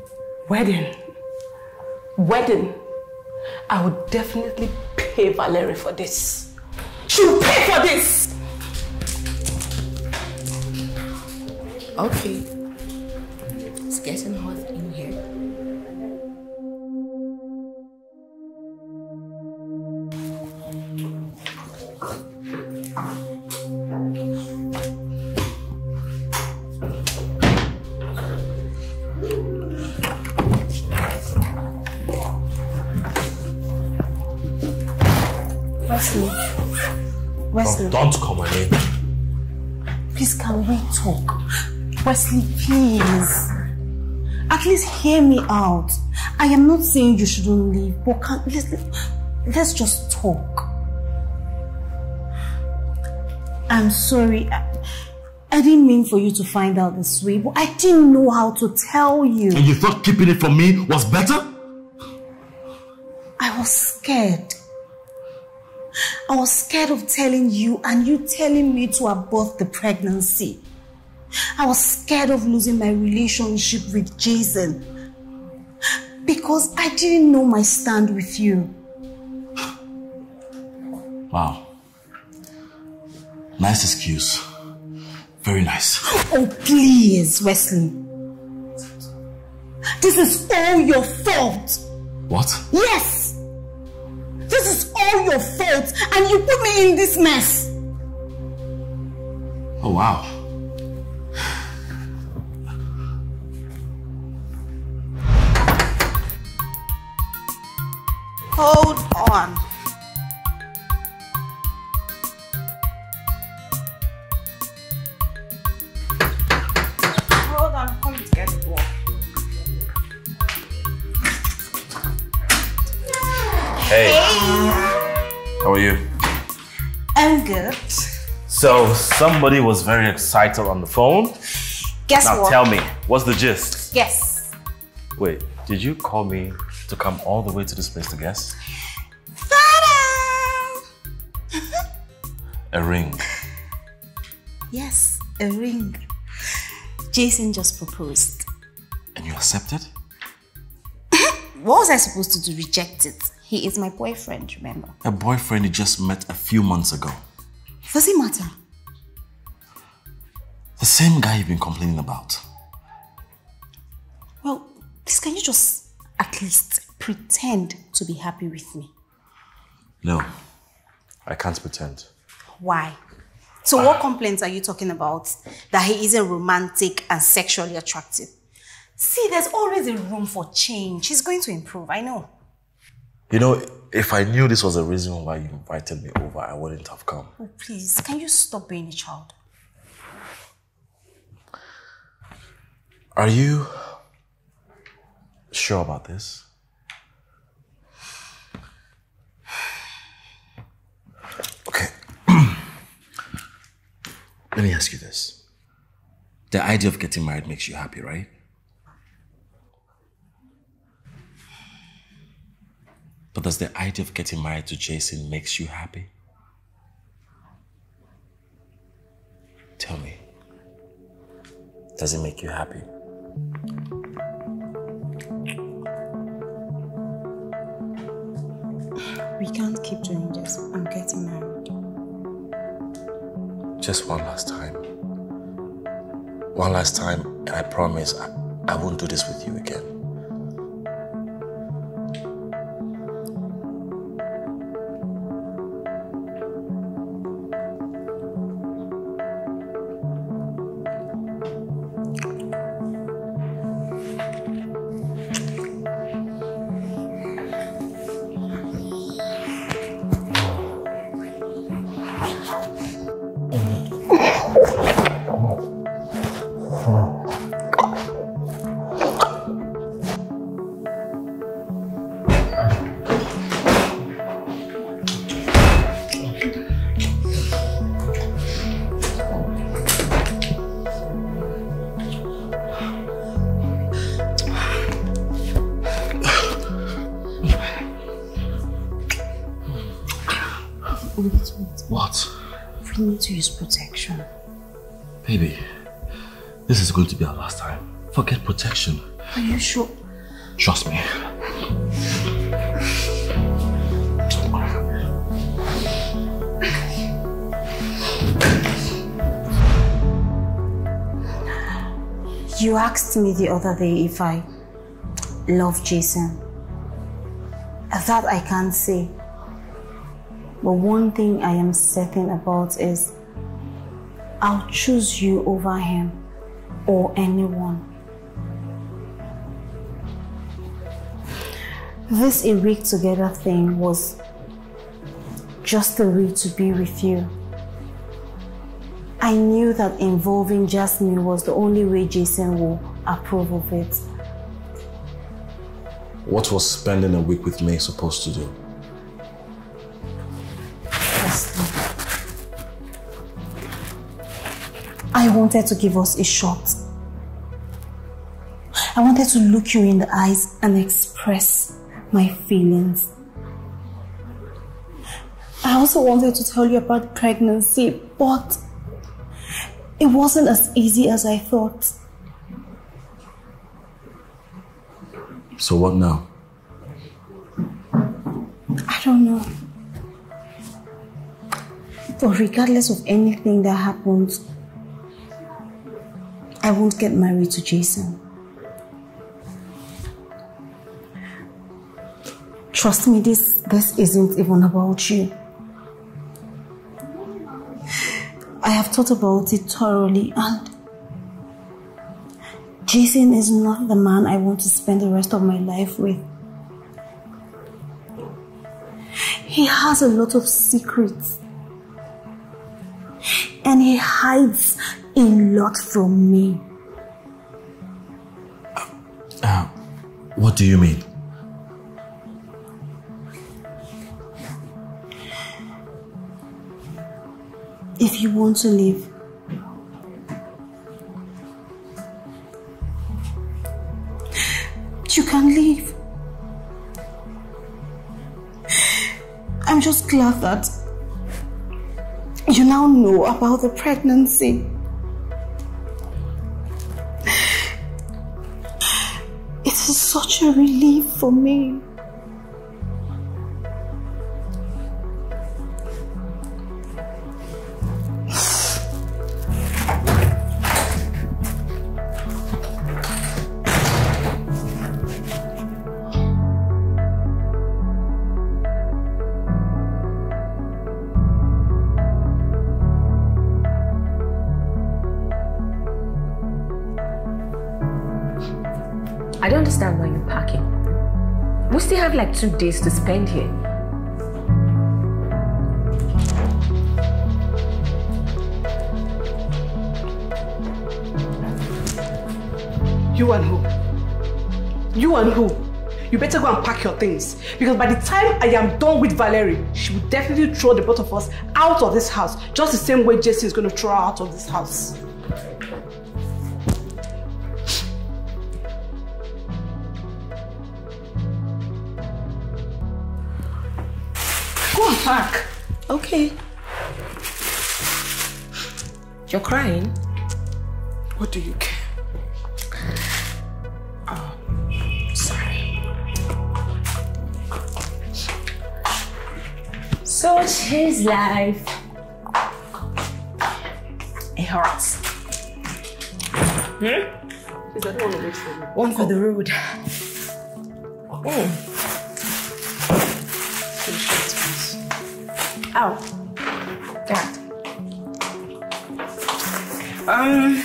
Wedding? Wedding? I would definitely pay Valerie for this. She will pay for this! Okay. It's getting hot Wesley. Oh, don't come my name. Please, can we talk? Wesley, please. At least hear me out. I am not saying you shouldn't leave, but can, let's, let's just talk. I'm sorry. I, I didn't mean for you to find out this way, but I didn't know how to tell you. And you thought keeping it from me was better? I was scared. I was scared of telling you and you telling me to abort the pregnancy. I was scared of losing my relationship with Jason. Because I didn't know my stand with you. Wow. Nice excuse. Very nice. Oh, please, Wesley. This is all your fault. What? Yes! This is all your fault, and you put me in this mess. Oh, wow. Hold on. Hey. How are you? I'm good. So, somebody was very excited on the phone. Guess now what? tell me, what's the gist? Yes. Wait, did you call me to come all the way to this place to guess? A ring. Yes, a ring. Jason just proposed. And you accepted? What was I supposed to do? Reject it? He is my boyfriend, remember? A boyfriend you just met a few months ago. Does it matter? The same guy you've been complaining about. Well, please, can you just at least pretend to be happy with me? No, I can't pretend. Why? So, what complaints are you talking about? That he isn't romantic and sexually attractive? See, there's always a room for change. He's going to improve, I know. You know, if I knew this was the reason why you invited me over, I wouldn't have come. Oh, please, can you stop being a child? Are you sure about this? Okay. Let me ask you this. The idea of getting married makes you happy, right? But does the idea of getting married to Jason makes you happy? Tell me. Does it make you happy? We can't keep doing this. I'm getting married. Just one last time. One last time, and I promise I, I won't do this with you again. Other day if I love Jason. That I can't say. But one thing I am certain about is I'll choose you over him or anyone. This a week together thing was just a way to be with you. I knew that involving Jasmine was the only way Jason will approve of it. What was spending a week with me supposed to do? I wanted to give us a shot. I wanted to look you in the eyes and express my feelings. I also wanted to tell you about pregnancy, but it wasn't as easy as I thought. So what now? I don't know. But regardless of anything that happens, I won't get married to Jason. Trust me, this this isn't even about you. I have thought about it thoroughly and Jason is not the man I want to spend the rest of my life with. He has a lot of secrets. And he hides a lot from me. Uh, what do you mean? If you want to leave, you can leave. I'm just glad that you now know about the pregnancy. It is such a relief for me. Two days to spend here. You and who? You and who? You better go and pack your things. Because by the time I am done with Valerie, she will definitely throw the both of us out of this house. Just the same way Jesse is going to throw her out of this house. Okay. You're crying? What do you care? Oh, sorry. Such is life. It hurts. Hmm? Please, I don't want to wait for you. One for the road. Oh. Ow. That. Um.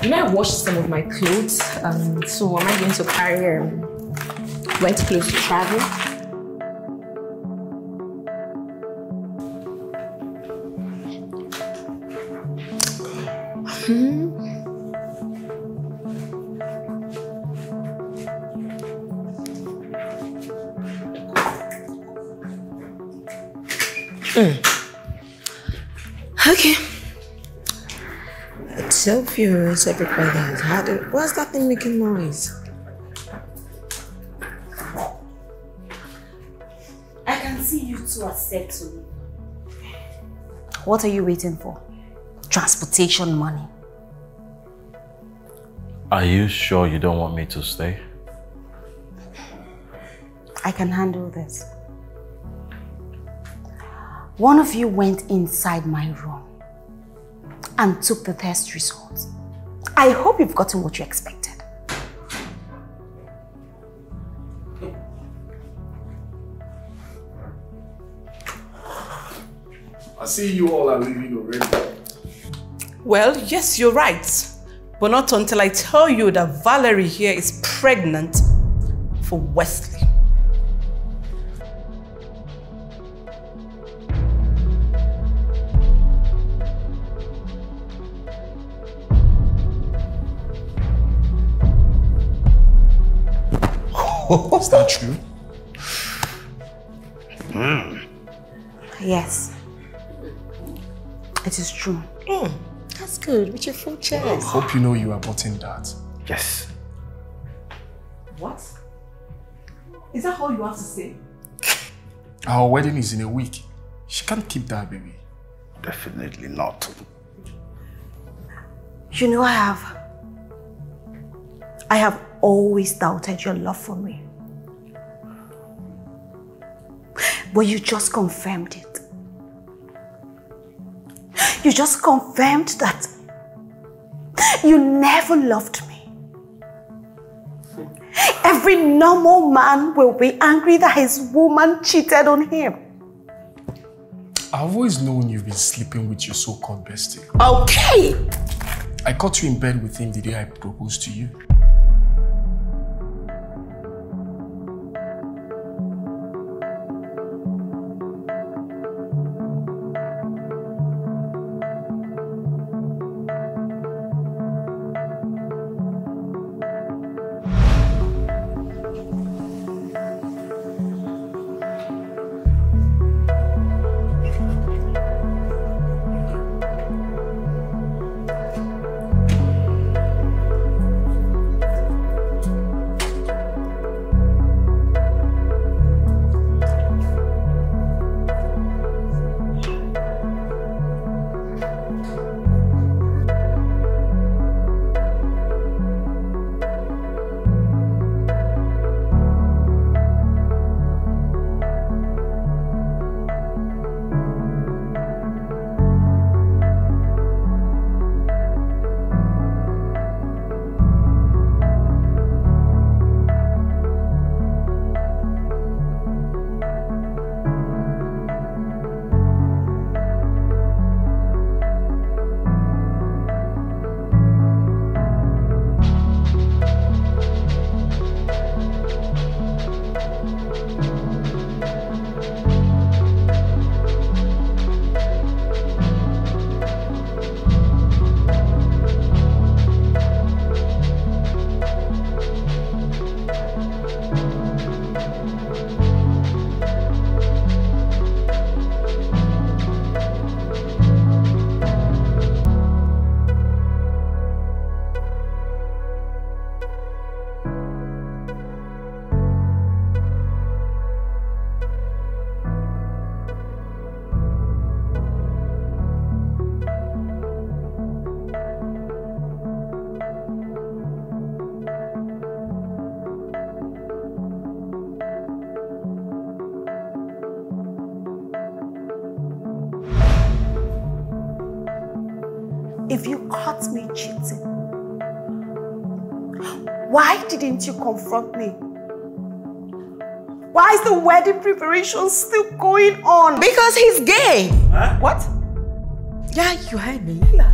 You know, I washed some of my clothes. Um, so am I going to carry um, wet clothes to travel? Hmm. Mm. Okay. It's so furious everybody has had it. What's that thing making noise? I can see you two are set to leave. What are you waiting for? Transportation money. Are you sure you don't want me to stay? I can handle this. One of you went inside my room and took the test results. I hope you've gotten what you expected. I see you all are leaving already. Well, yes, you're right. But not until I tell you that Valerie here is pregnant for Wesley. Is that true? Hmm. Yes. It is true. Hmm. That's good with your full I hope you know you are butting that. Yes. What? Is that all you have to say? Our wedding is in a week. She can't keep that baby. Definitely not. You know I have. I have always doubted your love for me. But you just confirmed it. You just confirmed that you never loved me. Every normal man will be angry that his woman cheated on him. I've always known you've been sleeping with your so-called bestie. Okay! I caught you in bed with him the day I proposed to you. Why you confront me? Why is the wedding preparation still going on? Because he's gay. Huh? What? Yeah, you heard me. Lila.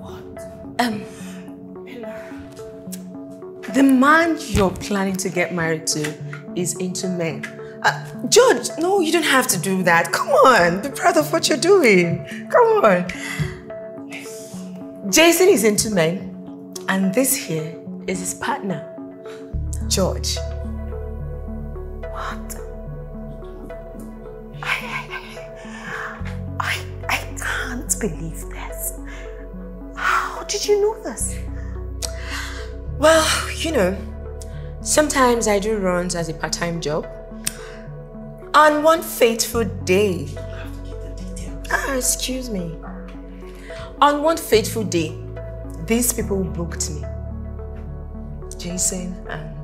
What? Um, Lila. the man you're planning to get married to is into men. Uh, George, no, you don't have to do that. Come on, be proud of what you're doing. Come on. Jason is into men, and this here is his partner, George. What? I, I, I, I can't believe this. How did you know this? Well, you know, sometimes I do runs as a part-time job. On one fateful day, ah, excuse me. On one fateful day, these people booked me. Jason and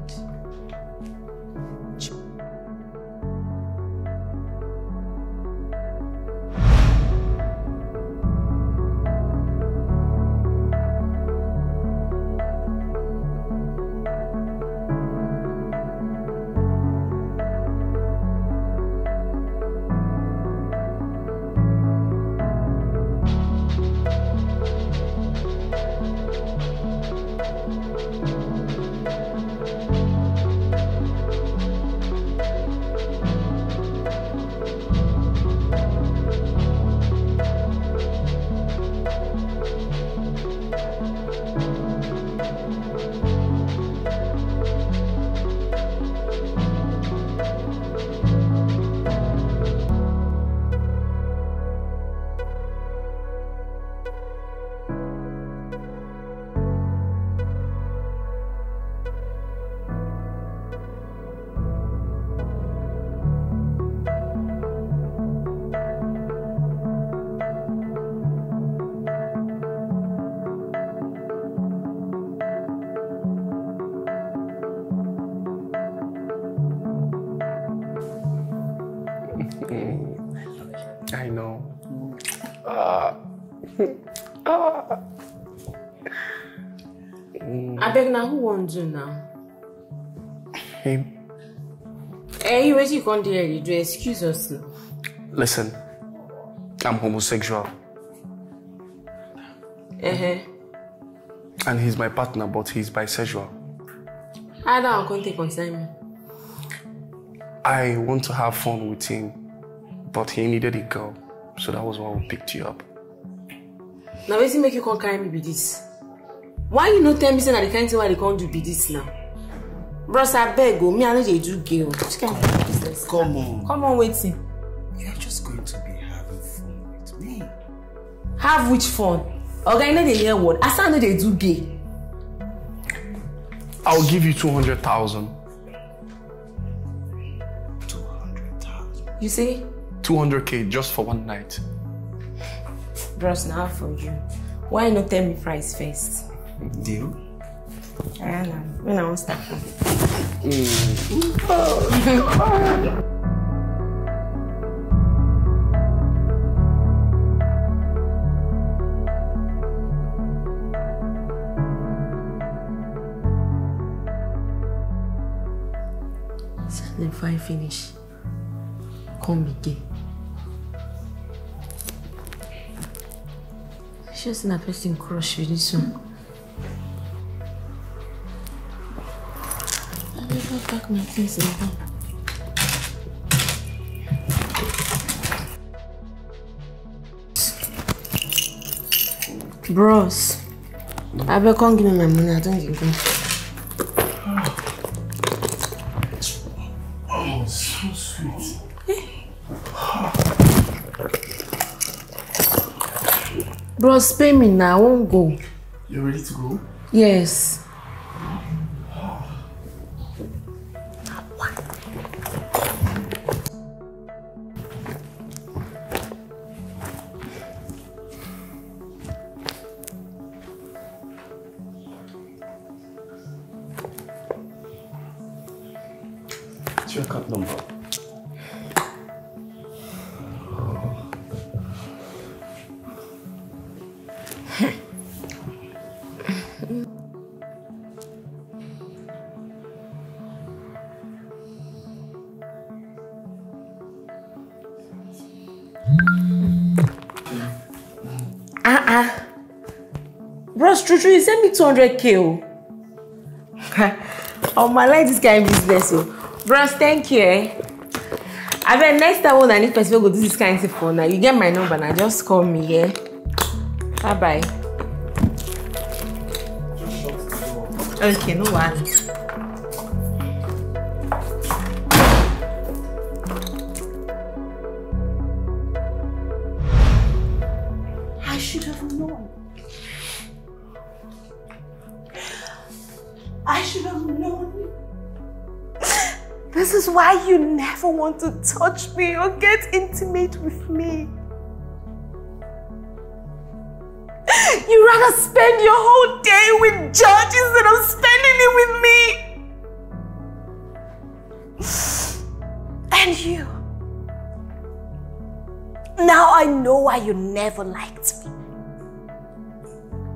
now, who wants you now? Him. Hey, wait you can't hear you. Do excuse us now. Listen, I'm homosexual. Uh-huh. And he's my partner, but he's bisexual. I don't want to concern me. I want to have fun with him, but he needed a girl. So that was why we picked you up. Now, wait make you come carry me with this. Why you not tell me say na the kind thing why they can't do be this now? Bros, I beg go. Me, I know they do gay. Which kind of business? Come on. Come on, waiting. You're just going to be having fun with me. Have which fun? Okay, you know they hear word. I know they do gay. I'll give you 200,000. 200,000. You see? 200k just for one night. Bros, now for you. Why not tell me price first? Deal? I know. When I want start from. Then fine finish. Come again. Just na person crush with this I never pack my things in the Bros, I better come give me my money. I don't give you. Oh, so sweet. Bros, pay me now. I won't go. You ready to go? Yes. True, you send me 200k. oh. my like this kind of business. Oh. Bros, thank you. Eh? I bet next time I need person wey go do this kind thing for now, you get my number now. Just call me, yeah? Bye bye. Okay, no worries. You never want to touch me or get intimate with me. You rather spend your whole day with George instead of spending it with me. And you. Now I know why you never liked me.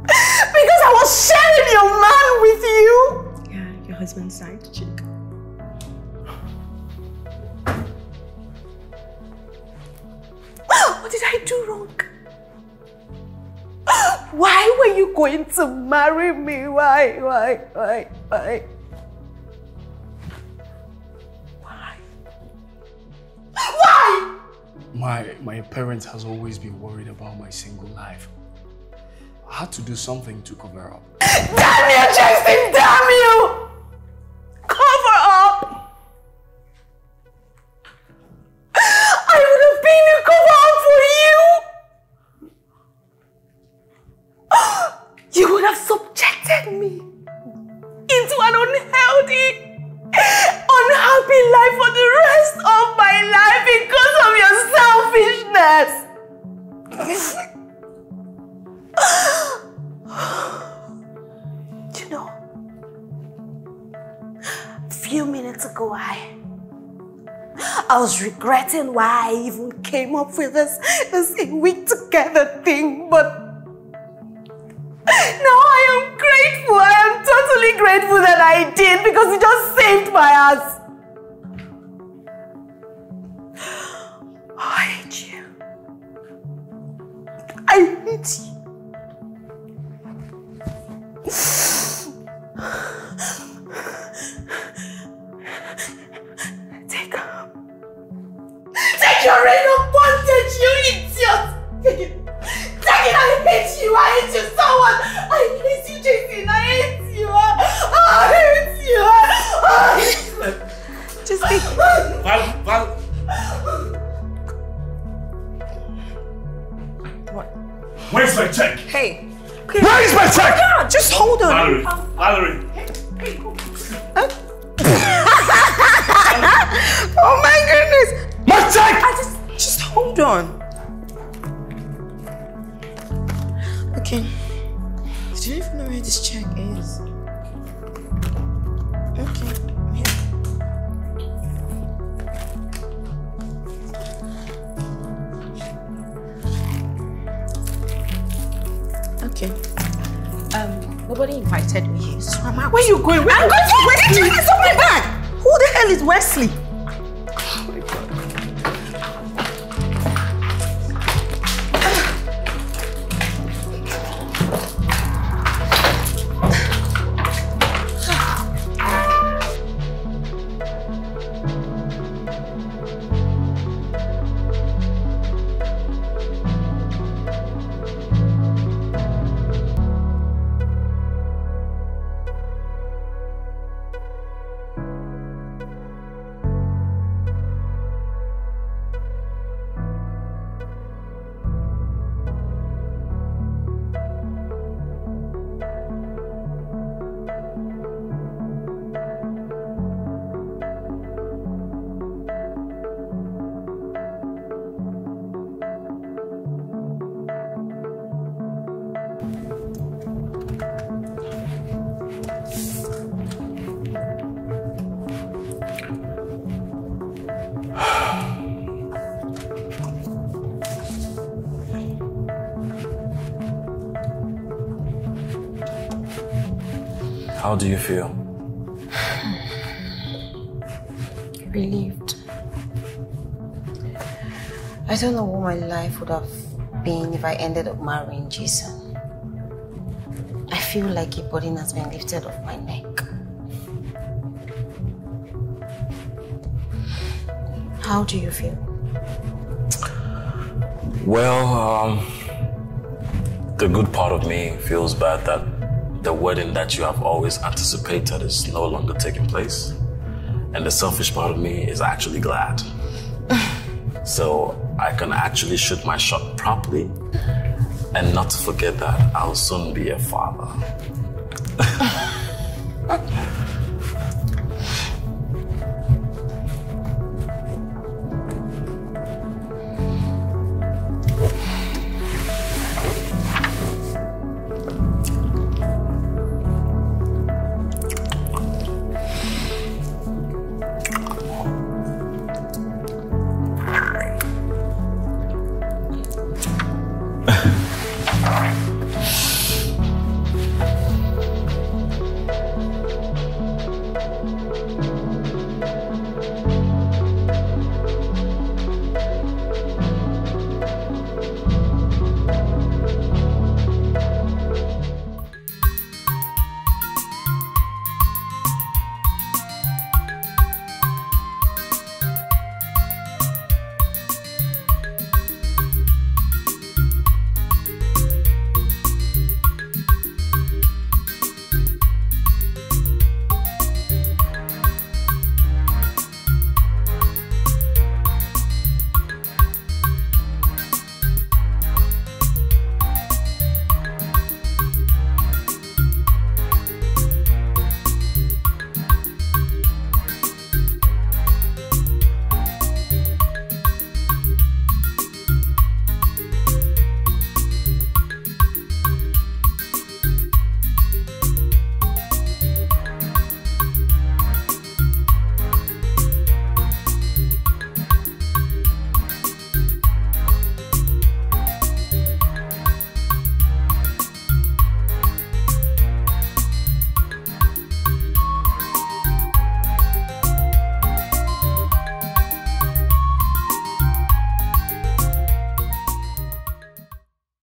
Because I was sharing your man with you. Yeah, your husband's side chick. What did I do wrong? Why were you going to marry me? Why, why, why, why? Why? Why? My, my parents has always been worried about my single life. I had to do something to cover up. Damn you, Jason! Damn you! Would have subjected me into an unhealthy, unhappy life for the rest of my life because of your selfishness! you know, a few minutes ago, I, I was regretting why I even came up with this, this week together thing, but now I am grateful. I am totally grateful that I did because it just saved my ass. How do you feel? Relieved. I don't know what my life would have been if I ended up marrying Jason. I feel like a burden has been lifted off my neck. How do you feel? Well, um, the good part of me feels bad that the wedding that you have always anticipated is no longer taking place. And the selfish part of me is actually glad. so I can actually shoot my shot properly and not forget that I'll soon be a father.